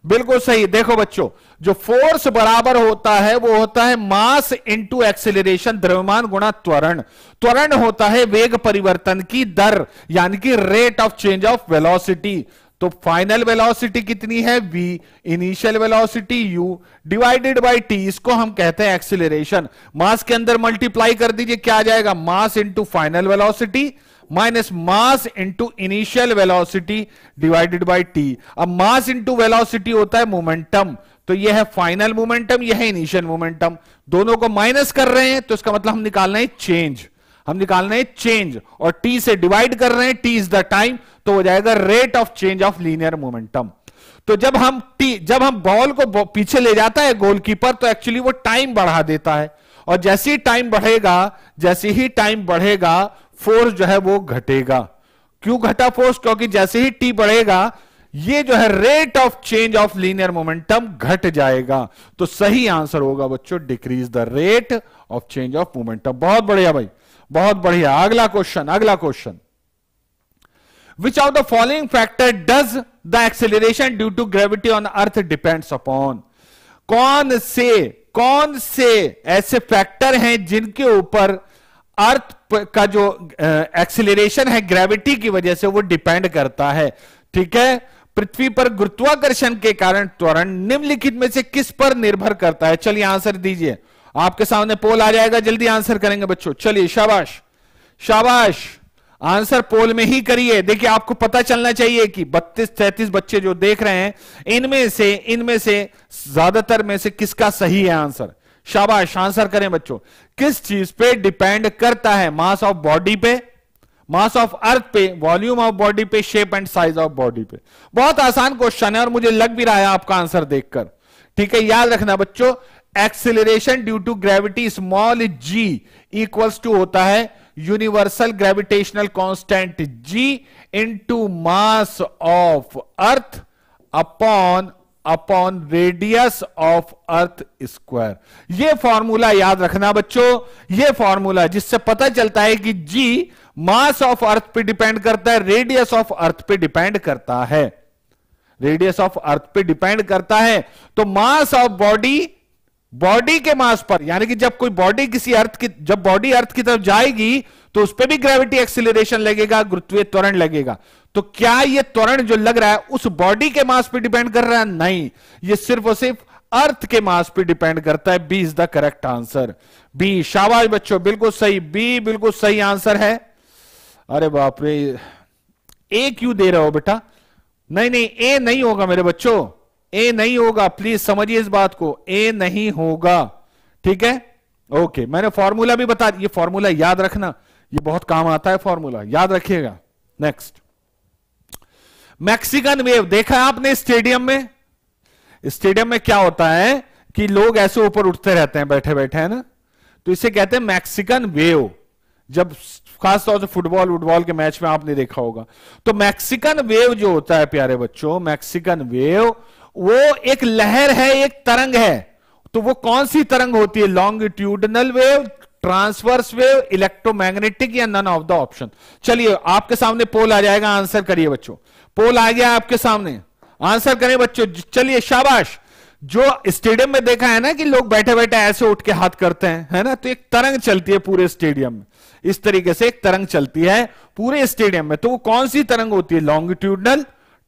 बिल्कुल सही। देखो बच्चों, जो फोर्स बराबर होता है, वो होता है मास इंटू एक्सिलेशन द्रव्यमान गुणा त्वरण। त्वरण होता है वेग परिवर्तन की दर, यानी कि rate of change of velocity तो फाइनल वेलोसिटी कितनी है? V initial velocity u divided by t, इसको हम कहते हैं एक्सिलेशन मास के अंदर मल्टीप्लाई कर दीजिए, क्या आ जाएगा? Mass into final velocity minus mass into initial velocity divided by T अब मास इंटू वेलोसिटी होता है मोमेंटम तो यह है फाइनल मोमेंटम यह है इनिशियल मोमेंटम दोनों को माइनस कर रहे हैं तो इसका मतलब हम निकालना है चेंज हम निकालना है चेंज और टी से डिवाइड कर रहे हैं टी इज़ द टाइम तो हो जाएगा rate of change of linear momentum तो जब हम टी जब हम बॉल को पीछे ले जाता है गोलकीपर तो एक्चुअली वो टाइम बढ़ा देता है. और जैसे ही टाइम बढ़ेगा, जैसे ही टाइम बढ़ेगा फोर्स जो है वो घटेगा। क्यों घटा फोर्स क्योंकि जैसे ही टी बढ़ेगा, ये जो है rate of change of linear momentum घट जाएगा। तो सही आंसर होगा बच्चों decrease the rate of change of momentum बहुत बढ़िया भाई, बहुत बढ़िया। अगला क्वेश्चन अगला question which of the following factor does the acceleration due to gravity on earth depends upon कौन से कौन से ऐसे फैक्टर हैं जिनके ऊपर अर्थ का जो एक्सिलेशन है ग्रेविटी की वजह से वो डिपेंड करता है। ठीक है? पृथ्वी पर गुरुत्वाकर्षण के कारण त्वरण निम्नलिखित में से किस पर निर्भर करता है? चलिए आंसर दीजिए। आपके सामने पोल आ जाएगा, जल्दी आंसर करेंगे बच्चों। चलिए, शाबाश। शाबाश। आंसर पोल में ही करिए। देखिए, आपको पता चलना चाहिए कि 32 तैतीस बच्चे जो देख रहे हैं, इनमें से इनमें से, ज़्यादातर में से किसका सही है आंसर शाबाश आंसर करें बच्चों। किस चीज़ पे डिपेंड करता है? मास ऑफ़ बॉडी पे मास ऑफ़ अर्थ पे वॉल्यूम ऑफ़ बॉडी पे shape and size of body पे। बहुत आसान क्वेश्चन है और मुझे लग भी रहा है आपका आंसर देखकर। ठीक है, याद रखना बच्चों acceleration due to gravity small G equals to होता है universal gravitational constant G into mass of earth upon upon radius of earth square ये फॉर्मूला याद रखना बच्चों, ये फॉर्मूला जिससे पता चलता है कि जी मास ऑफ़ अर्थ पे डिपेंड करता है रेडियस ऑफ़ अर्थ पे डिपेंड करता है। रेडियस ऑफ़ अर्थ पे डिपेंड करता है। तो मास ऑफ़ बॉडी बॉडी के मास पर, यानी कि जब कोई बॉडी किसी अर्थ की, जब बॉडी अर्थ की तरफ़ जाएगी तो उस पर भी ग्रेविटी एक्सिलेशन लगेगा, गुरुत्वीय त्वरण लगेगा। तो क्या यह त्वरण जो लग रहा है, उस बॉडी के मास पे डिपेंड कर रहा है? नहीं। ये सिर्फ़ और सिर्फ़ अर्थ के मास पे डिपेंड करता है। B is the correct answer B शाबाश बच्चों, बिल्कुल सही। बी बिल्कुल सही आंसर है। अरे बाप रे ए क्यों दे रहे हो बेटा? नहीं नहीं ए नहीं होगा मेरे बच्चों। ए नहीं होगा। प्लीज़ समझिए इस बात को। ए नहीं होगा। ठीक है? ओके मैंने फॉर्मूला भी बता, ये फॉर्मूला याद रखना। ये बहुत काम आता है फॉर्मूला। याद रखिएगा। नेक्स्ट मैक्सिकन वेव देखा है आपने स्टेडियम में? स्टेडियम में क्या होता है कि लोग ऐसे ऊपर उठते रहते हैं बैठे बैठे है ना? तो इसे कहते हैं मैक्सिकन वेव जब खासतौर से फुटबॉल, वुटबॉल के मैच में आपने देखा होगा। तो मैक्सिकन वेव जो होता है, प्यारे बच्चों मैक्सिकन वेव वो एक लहर है, एक तरंग है। तो वो कौन सी तरंग होती है? Longitudinal wave transverse wave, electromagnetic या नन ऑफ़ द ऑप्शन चलिए, आपके सामने पोल आ जाएगा आंसर करिए बच्चों। पोल आ गया आपके सामने। आंसर करें बच्चों। चलिए, शाबाश। जो स्टेडियम में देखा है ना कि लोग बैठे बैठे ऐसे उठ के हाथ करते हैं, है ना? तो एक तरंग चलती है पूरे स्टेडियम में। इस तरीके से एक तरंग चलती है पूरे स्टेडियम में। तो वो कौन सी तरंग होती है? लॉन्गिट्यूडनल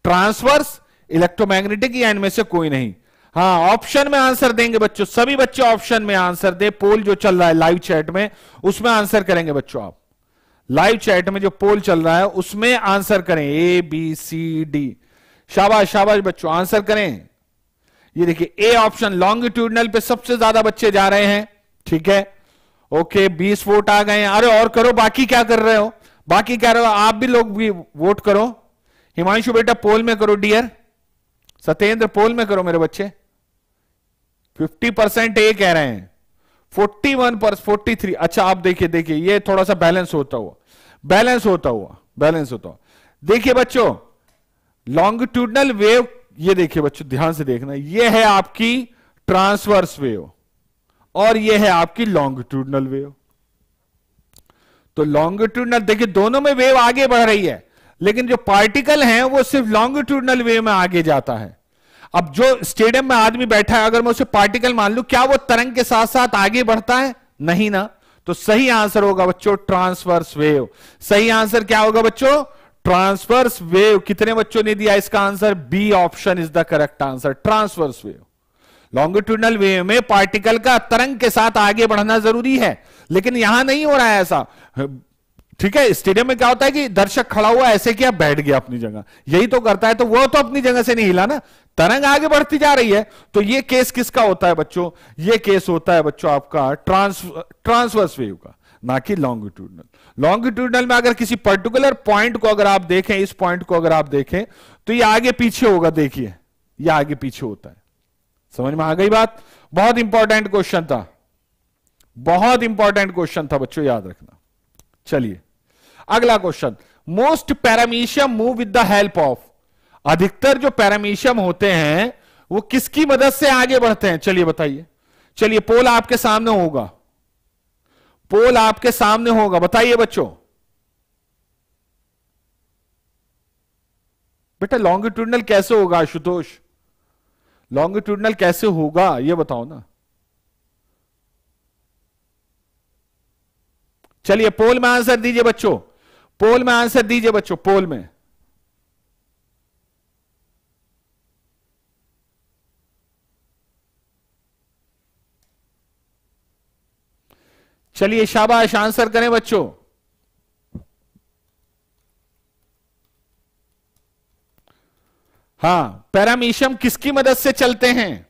ट्रांसवर्स इलेक्ट्रोमैग्नेटिक या इनमें से कोई नहीं। हाँ ऑप्शन में आंसर देंगे बच्चों। सभी बच्चे ऑप्शन में आंसर दे। पोल जो चल रहा है लाइव चैट में, उसमें आंसर करेंगे बच्चों आप। लाइव चैट में जो पोल चल रहा है, उसमें आंसर करें। ए बी सी डी शाबाश शाबाश बच्चों। आंसर करें। ये देखिए ए ऑप्शन लॉन्गिट्यूडनल पे सबसे ज़्यादा बच्चे जा रहे हैं। ठीक है? ओके बीस वोट आ गए अरे, और करो, बाकी क्या कर रहे हो? बाकी क्या रहे हो? आप भी लोग भी वोट करो। हिमांशु बेटा पोल में करो डियर सत्येंद्र पोल में करो मेरे बच्चे। फिफ्टी परसेंट ए कह रहे हैं। फोर्टी वन पर, फोर्टी थ्री। अच्छा आप देखिए देखिए, ये थोड़ा सा बैलेंस होता हुआ, बैलेंस होता हुआ, बैलेंस होता हुआ। देखिए बच्चों लॉन्गिट्यूडनल वेव ये देखिए बच्चों, ध्यान से देखना, ये है आपकी ट्रांसवर्स वेव और ये है आपकी लॉन्गिट्यूडनल वेव तो लॉन्गिट्यूडनल देखिए, दोनों में वेव आगे बढ़ रही है, लेकिन जो पार्टिकल है, वो सिर्फ़ लॉन्गिट्यूडनल वेव में आगे जाता है। अब जो स्टेडियम में आदमी बैठा है, अगर मैं उसे पार्टिकल मान लू, क्या वो तरंग के साथ साथ आगे बढ़ता है? नहीं ना। तो सही आंसर होगा बच्चों ट्रांसवर्स वेव सही आंसर क्या होगा बच्चों? ट्रांसवर्स वेव कितने बच्चों ने दिया इसका answer B option is the correct answer transverse wave longitudinal wave में पार्टिकल का तरंग के साथ आगे बढ़ना ज़रूरी है। लेकिन यहाँ नहीं हो रहा है ऐसा। ठीक है, स्टेडियम में क्या होता है कि दर्शक खड़ा हुआ ऐसे किया बैठ गया अपनी जगह। यही तो करता है तो वो तो अपनी जगह से नहीं हिला ना। तरंग आगे बढ़ती जा रही है। तो ये केस किसका होता है बच्चों? ये केस होता है बच्चों आपका ट्रांस, ट्रांसवर्स वेव का, ना कि लॉन्गिट्यूडनल लॉन्गिट्यूडनल में अगर किसी पर्टिकुलर पॉइंट को अगर आप देखें, इस पॉइंट को अगर आप देखें तो ये आगे पीछे होगा, देखिए। ये आगे पीछे होता है। समझ में आ गई बात? बहुत इंपॉर्टेंट क्वेश्चन था। बहुत इंपॉर्टेंट क्वेश्चन था बच्चों, याद रखना। चलिए। अगला question most paramecium move with the help of अधिकतर जो पैरामीशियम होते हैं, वो किसकी मदद से आगे बढ़ते हैं? चलिए बताइए। चलिए, पोल आपके सामने होगा। पोल आपके सामने होगा। बताइए बच्चों। बेटा लॉन्गिट्यूडनल कैसे होगा, आशुतोष? लॉन्गिट्यूडनल कैसे होगा, ये बताओ ना। चलिए पोल में आंसर दीजिए बच्चों। पोल में आंसर दीजिए बच्चों, पोल में। चलिए शाबाश, आंसर करें बच्चों। हाँ पैरामीशियम किसकी मदद से चलते हैं?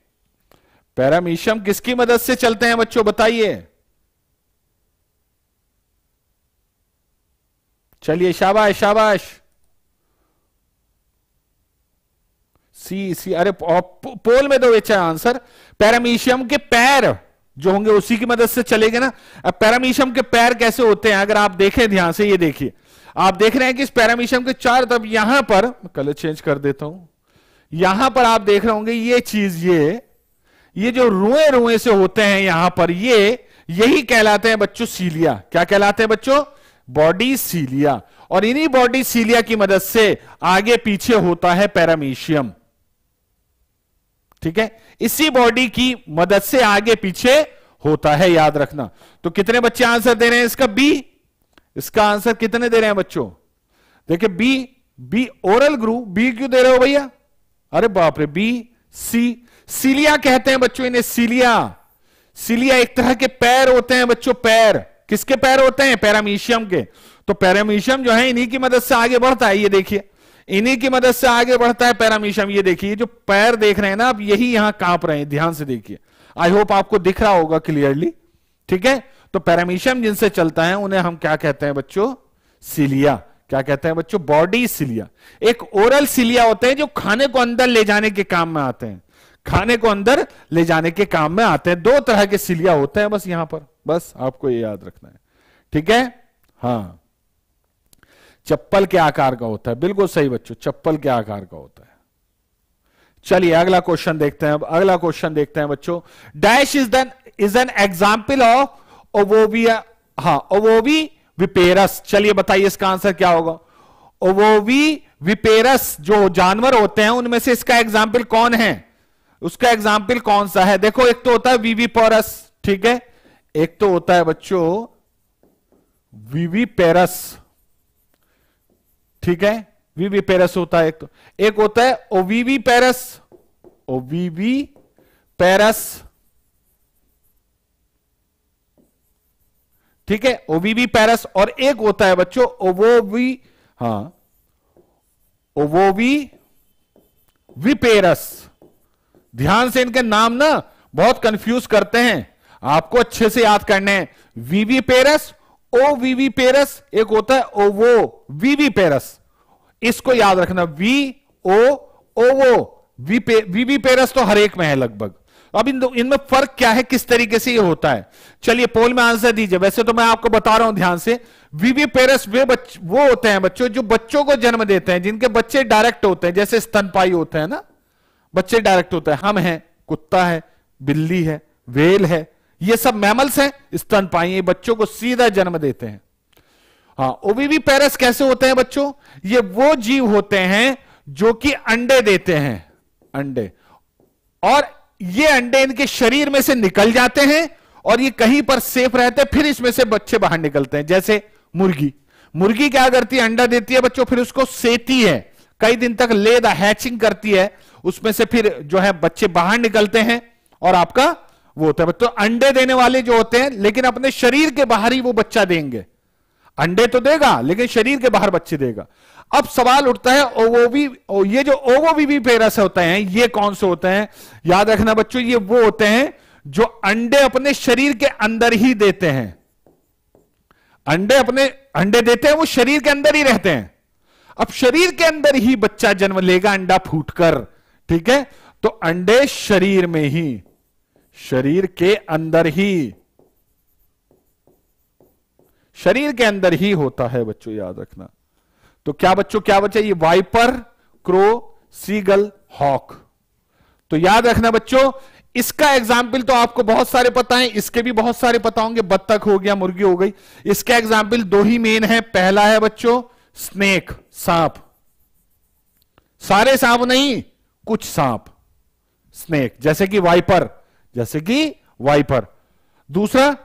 पैरामीशियम किसकी मदद से चलते हैं बच्चों, बताइए। चलिए, शाबाश शाबाश। सी सी, अरे पोल में दो अच्छा आंसर। पैरामीशियम के पैर जो होंगे, उसी की मदद से चलेंगे ना। अब पैरामीशियम के पैर कैसे होते हैं? अगर आप देखें ध्यान से, ये देखिए। आप देख रहे हैं कि इस पैरामीशियम के चार तरफ़ यहाँ पर कलर चेंज कर देता हूँ। यहाँ पर आप देख रहे होंगे, ये चीज़, ये ये जो रुए रुए से होते हैं यहाँ पर, ये, यही कहलाते हैं बच्चों, सीलिया। क्या कहलाते हैं बच्चों? Body cilia. और इन्हीं बॉडी सीलिया की मदद से आगे पीछे होता है पैरामीशियम। ठीक है? इसी बॉडी की मदद से आगे पीछे होता है, याद रखना। तो कितने बच्चे आंसर दे रहे हैं इसका? बी। इसका आंसर कितने दे रहे हैं बच्चों? देखिए, B B oral groove B क्यों दे रहे हो भैया? अरे बाप रे, बी, सी। सीलिया कहते हैं बच्चों इन्हें, सीलिया। सीलिया एक तरह के पैर होते हैं बच्चों, पैर। किसके पैर होते हैं? पैरामीशियम के। तो पैरामीशियम जो है, इन्हीं की मदद से आगे बढ़ता है, ये देखिए। इन्हीं की मदद से आगे बढ़ता है पैरामीशियम। ये देखिए जो पैर देख रहे हैं ना, आप यही यहाँ काँप रहे हैं, ध्यान से देखिए। आई होप आपको दिख रहा होगा क्लियरली ठीक है? तो पैरामीशियम जिनसे चलता है, उन्हें हम क्या कहते हैं बच्चों? सिलिया। क्या कहते हैं बच्चों? Body cilia. एक ओरल सिलिया होते हैं जो खाने को अंदर ले जाने के काम में आते हैं। खाने को अंदर ले जाने के काम में आते हैं। दो तरह के सिलिया होते हैं बस यहाँ पर। बस आपको ये याद रखना है। ठीक है? हाँ। चप्पल के आकार का होता है। बिल्कुल सही बच्चों, चप्पल के आकार का होता है। चलिए, अगला क्वेश्चन देखते हैं। अब अगला क्वेश्चन देखते हैं बच्चों। Dash is then is an example of ओवोविया हाँ ओवोवी विपेरस चलिए बताइए इसका आंसर क्या होगा? ओवोवी विपेरस जो जानवर होते हैं, उनमें से इसका एग्ज़ाम्पल कौन है? उसका एग्ज़ाम्पल कौन सा है? देखो, एक तो होता है वीवी पोरस ठीक है? एक तो होता है बच्चों वीवी पेरस ठीक है? वीवी पेरस होता है एक तो। एक होता है ओवीवी पेरस ओवीवी पेरस ठीक है? ओवीवी पैरस और एक होता है बच्चों ओवोवी हाँ ओवोवी विपेरस ध्यान से इनके नाम ना बहुत कंफ्यूज करते हैं। आपको अच्छे से याद करने वीवी पेरस ओ वीवी पेरस एक होता है ओवो वीवी पेरस इसको याद रखना वी ओ ओवो वीवी पेरस तो हर एक में है लगभग। अब इन इनमें फ़र्क क्या है किस तरीके से ये होता है? चलिए पोल में आंसर दीजिए। वैसे तो मैं आपको बता रहा हूँ ध्यान से वीवी पेरस वे बच, वो होते हैं बच्चों जो बच्चों को जन्म देते हैं जिनके बच्चे डायरेक्ट होते हैं जैसे स्तनपाई होते हैं ना। बच्चे डायरेक्ट होते हैं। हम हैं कुत्ता है बिल्ली है वेल है ये सब मैमल्स हैं स्तनपाई बच्चों को सीधा जन्म देते हैं। हाँ ओवीवी पेरस कैसे होते हैं बच्चों? ये वो जीव होते हैं जो कि अंडे देते हैं, अंडे। और ये अंडे इनके शरीर में से निकल जाते हैं और ये कहीं पर सेफ़ रहते हैं, फिर इसमें से बच्चे बाहर निकलते हैं, जैसे मुर्गी। मुर्गी क्या करती है? अंडा देती है बच्चों, फिर उसको सेती है। कई दिन तक लेदा हैचिंग करती है, उसमें से फिर जो है बच्चे बाहर निकलते हैं और आपका वो होता है। तो अंडे देने वाले जो होते हैं, लेकिन अपने शरीर के बाहर ही वो बच्चा देंगे। अंडे तो देगा, लेकिन शरीर के बाहर बच्चे देगा। अब सवाल उठता है, ओवोवी ये जो ओवोवी पेरस होते हैं, ये कौन से होते हैं? याद रखना बच्चों, ये वो होते हैं जो अंडे अपने शरीर के अंदर ही देते हैं। अंडे अपने, अंडे देते हैं, वो शरीर के अंदर ही रहते हैं। अब शरीर के अंदर ही बच्चा जन्म लेगा, अंडा फूटकर, ठीक है? तो अंडे शरीर में ही। शरीर के अंदर ही। शरीर के अंदर ही होता है बच्चों, याद रखना। तो क्या बच्चों, क्या बच्चा, ये वाइपर, क्रो, सीगल, हॉक। तो याद रखना बच्चों, इसका एग्ज़ाम्पल तो आपको बहुत सारे पता है, इसके भी बहुत सारे पता होंगे। बत्तख हो गया, मुर्गी हो गई। इसका एग्ज़ाम्पल दो ही मेन है। पहला है बच्चों स्नेक सांप। सारे सांप नहीं, कुछ सांप। स्नेक जैसे कि वाइपर। जैसे कि वाइपर। दूसरा,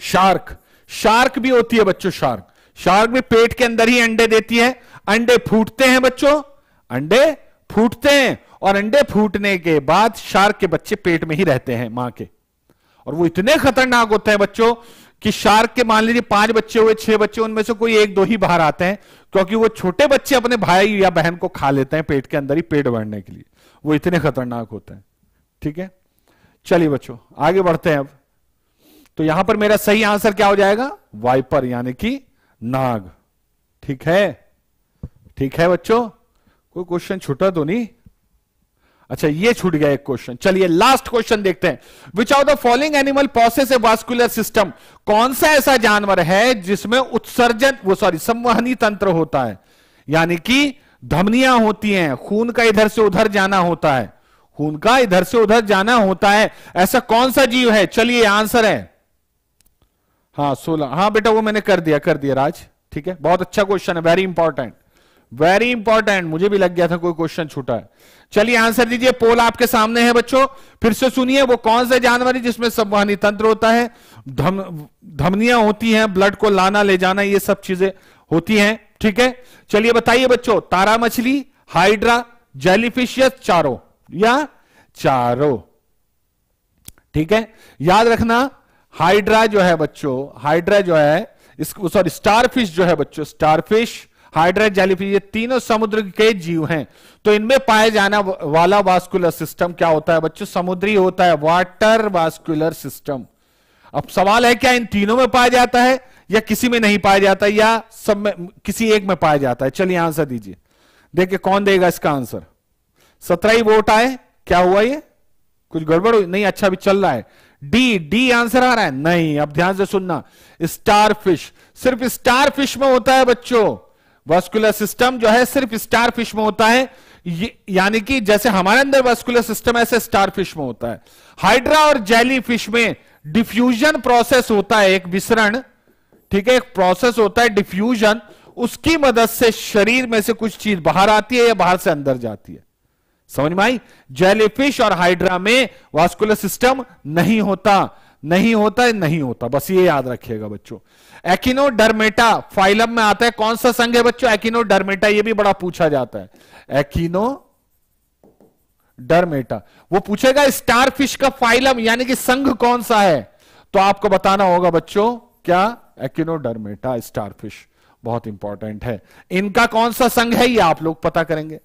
शार्क। शार्क भी होती है बच्चों, शार्क। शार्क भी पेट के अंदर ही अंडे देती है। अंडे फूटते हैं बच्चों। अंडे फूटते हैं और अंडे फूटने के बाद शार्क के बच्चे पेट में ही रहते हैं, माँ के। और वो इतने खतरनाक होते हैं बच्चों कि शार्क के, मान लीजिए, पाँच बच्चे हुए, छह बच्चे, उनमें से कोई एक दो ही बाहर आते हैं, क्योंकि वो छोटे बच्चे अपने भाई या बहन को खा लेते हैं पेट के अंदर ही पेट भरने के लिए। वो इतने खतरनाक होते हैं। ठीक है? चलिए बच्चों, आगे बढ़ते हैं अब। तो यहाँ पर मेरा सही आंसर क्या हो जाएगा? वाइपर, यानी कि नाग। ठीक है? ठीक है बच्चों? कोई क्वेश्चन छूटा तो नहीं? अच्छा ये छूट गया एक क्वेश्चन चलिए लास्ट क्वेश्चन देखते हैं। Which are the following animal process a vascular system कौन सा ऐसा जानवर है जिसमें उत्सर्जन, वो सॉरी संवहनी तंत्र होता है? यानी कि धमनियाँ होती हैं, खून का इधर से उधर जाना होता है। खून का इधर से उधर जाना होता है। ऐसा कौन सा जीव है? चलिए आंसर है। हाँ सोलह। हाँ बेटा, वो मैंने कर दिया कर दिया, राज। ठीक है? बहुत अच्छा क्वेश्चन है वेरी इंपॉर्टेंट वेरी इंपॉर्टेंट मुझे भी लग गया था कोई क्वेश्चन छूटा है। चलिए, आंसर दीजिए। पोल आपके सामने है, बच्चों। फिर से सुनिए, वो कौन से जानवर है जिसमें संवहनी तंत्र होता है? धम, धमनियाँ होती हैं ब्लड को लाना, ले जाना, ये सब चीज़ें होती हैं। ठीक है? चलिए, बताइए बच्चों। तारा मछली हाइड्रा जेलीफिश या चारो? या चारो। ठीक है? याद रखना हाइड्रा जो है बच्चों हाइड्रा जो है सॉरी स्टारफिश जो है बच्चों स्टारफिश हाइड्रा जेलीफिश ये तीनों समुद्र के जीव हैं। तो इनमें पाया जाना वाला वास्कुलर सिस्टम क्या होता है बच्चों? समुद्री होता है वाटर वास्कुलर सिस्टम अब सवाल है, क्या इन तीनों में पाया जाता है, या किसी में नहीं पाया जाता, या सब में, किसी एक में पाया जाता है? चलिए आंसर दीजिए। देखिए, कौन देगा इसका आंसर? सत्रह ही वोट आए, क्या हुआ ये? कुछ गड़बड़ हुई? नहीं अच्छा भी चल रहा है। डी डी आंसर आ रहा है? नहीं, अब ध्यान से सुनना। स्टार फ़िश सिर्फ़ स्टार फ़िश में होता है बच्चों। वस्कुलर सिस्टम जो है, सिर्फ़ स्टार फ़िश में होता है। यानी कि जैसे हमारे अंदर वस्कुलर सिस्टम ऐसे स्टार फ़िश में होता है। हाइड्रा और जेली फ़िश में डिफ्यूजन प्रोसेस होता है, एक विसरण। ठीक है, एक प्रोसेस होता है डिफ्यूजन उसकी मदद से शरीर में से कुछ चीज़ बाहर आती है या बाहर से अंदर जाती है। समझ में आई? जेलीफिश और हाइड्रा में वास्कुलर सिस्टम नहीं होता। नहीं होता है नहीं होता। बस ये याद रखिएगा बच्चों। एक्नोडर्मेटा फाइलम में आता है। कौन सा संघ है बच्चों? एक्नोडर्मेटा ये भी बड़ा पूछा जाता है। एक्नो डरमेटा वो पूछेगा स्टारफिश का फाइलम यानी कि संघ कौन सा है? तो आपको बताना होगा बच्चों, क्या? एक्नोडर्मेटा स्टारफिश बहुत इंपॉर्टेंट है। इनका कौन सा संघ है, ये आप लोग पता करेंगे।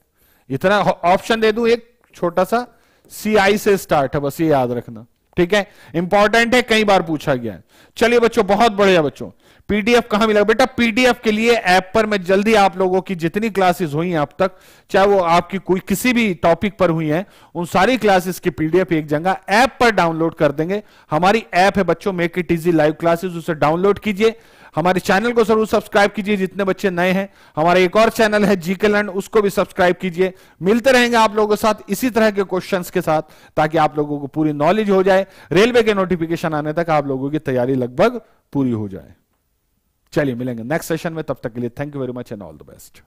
इतना ऑप्शन दे दू, एक छोटा सा सी आई से स्टार्ट है, बस ये याद रखना। ठीक है? इंपॉर्टेंट है, कई बार पूछा गया है। चलिए बच्चों, बहुत बढ़िया बच्चों। पीडीएफ कहाँ मिलेगा बेटा, पीडीएफ के लिए ऐप पर मैं जल्दी आप लोगों की जितनी क्लासेस हुई हैं अब तक, चाहे वो आपकी कोई किसी भी टॉपिक पर हुई हैं, उन सारी क्लासेस की पीडीएफ एक जगह ऐप पर डाउनलोड कर देंगे। हमारी ऐप है बच्चों make it easy live classes उसे डाउनलोड कीजिए। हमारे चैनल को ज़रूर सब्सक्राइब कीजिए, जितने बच्चे नए हैं। हमारा एक और चैनल है जीके लर्न उसको भी सब्सक्राइब कीजिए। मिलते रहेंगे आप लोगों के साथ इसी तरह के क्वेश्चंस के साथ, ताकि आप लोगों को पूरी नॉलेज हो जाए। रेलवे के नोटिफिकेशन आने तक आप लोगों की तैयारी लगभग पूरी हो जाए। चलिए मिलेंगे नेक्स्ट सेशन में, तब तक के लिए thank you very much and all the best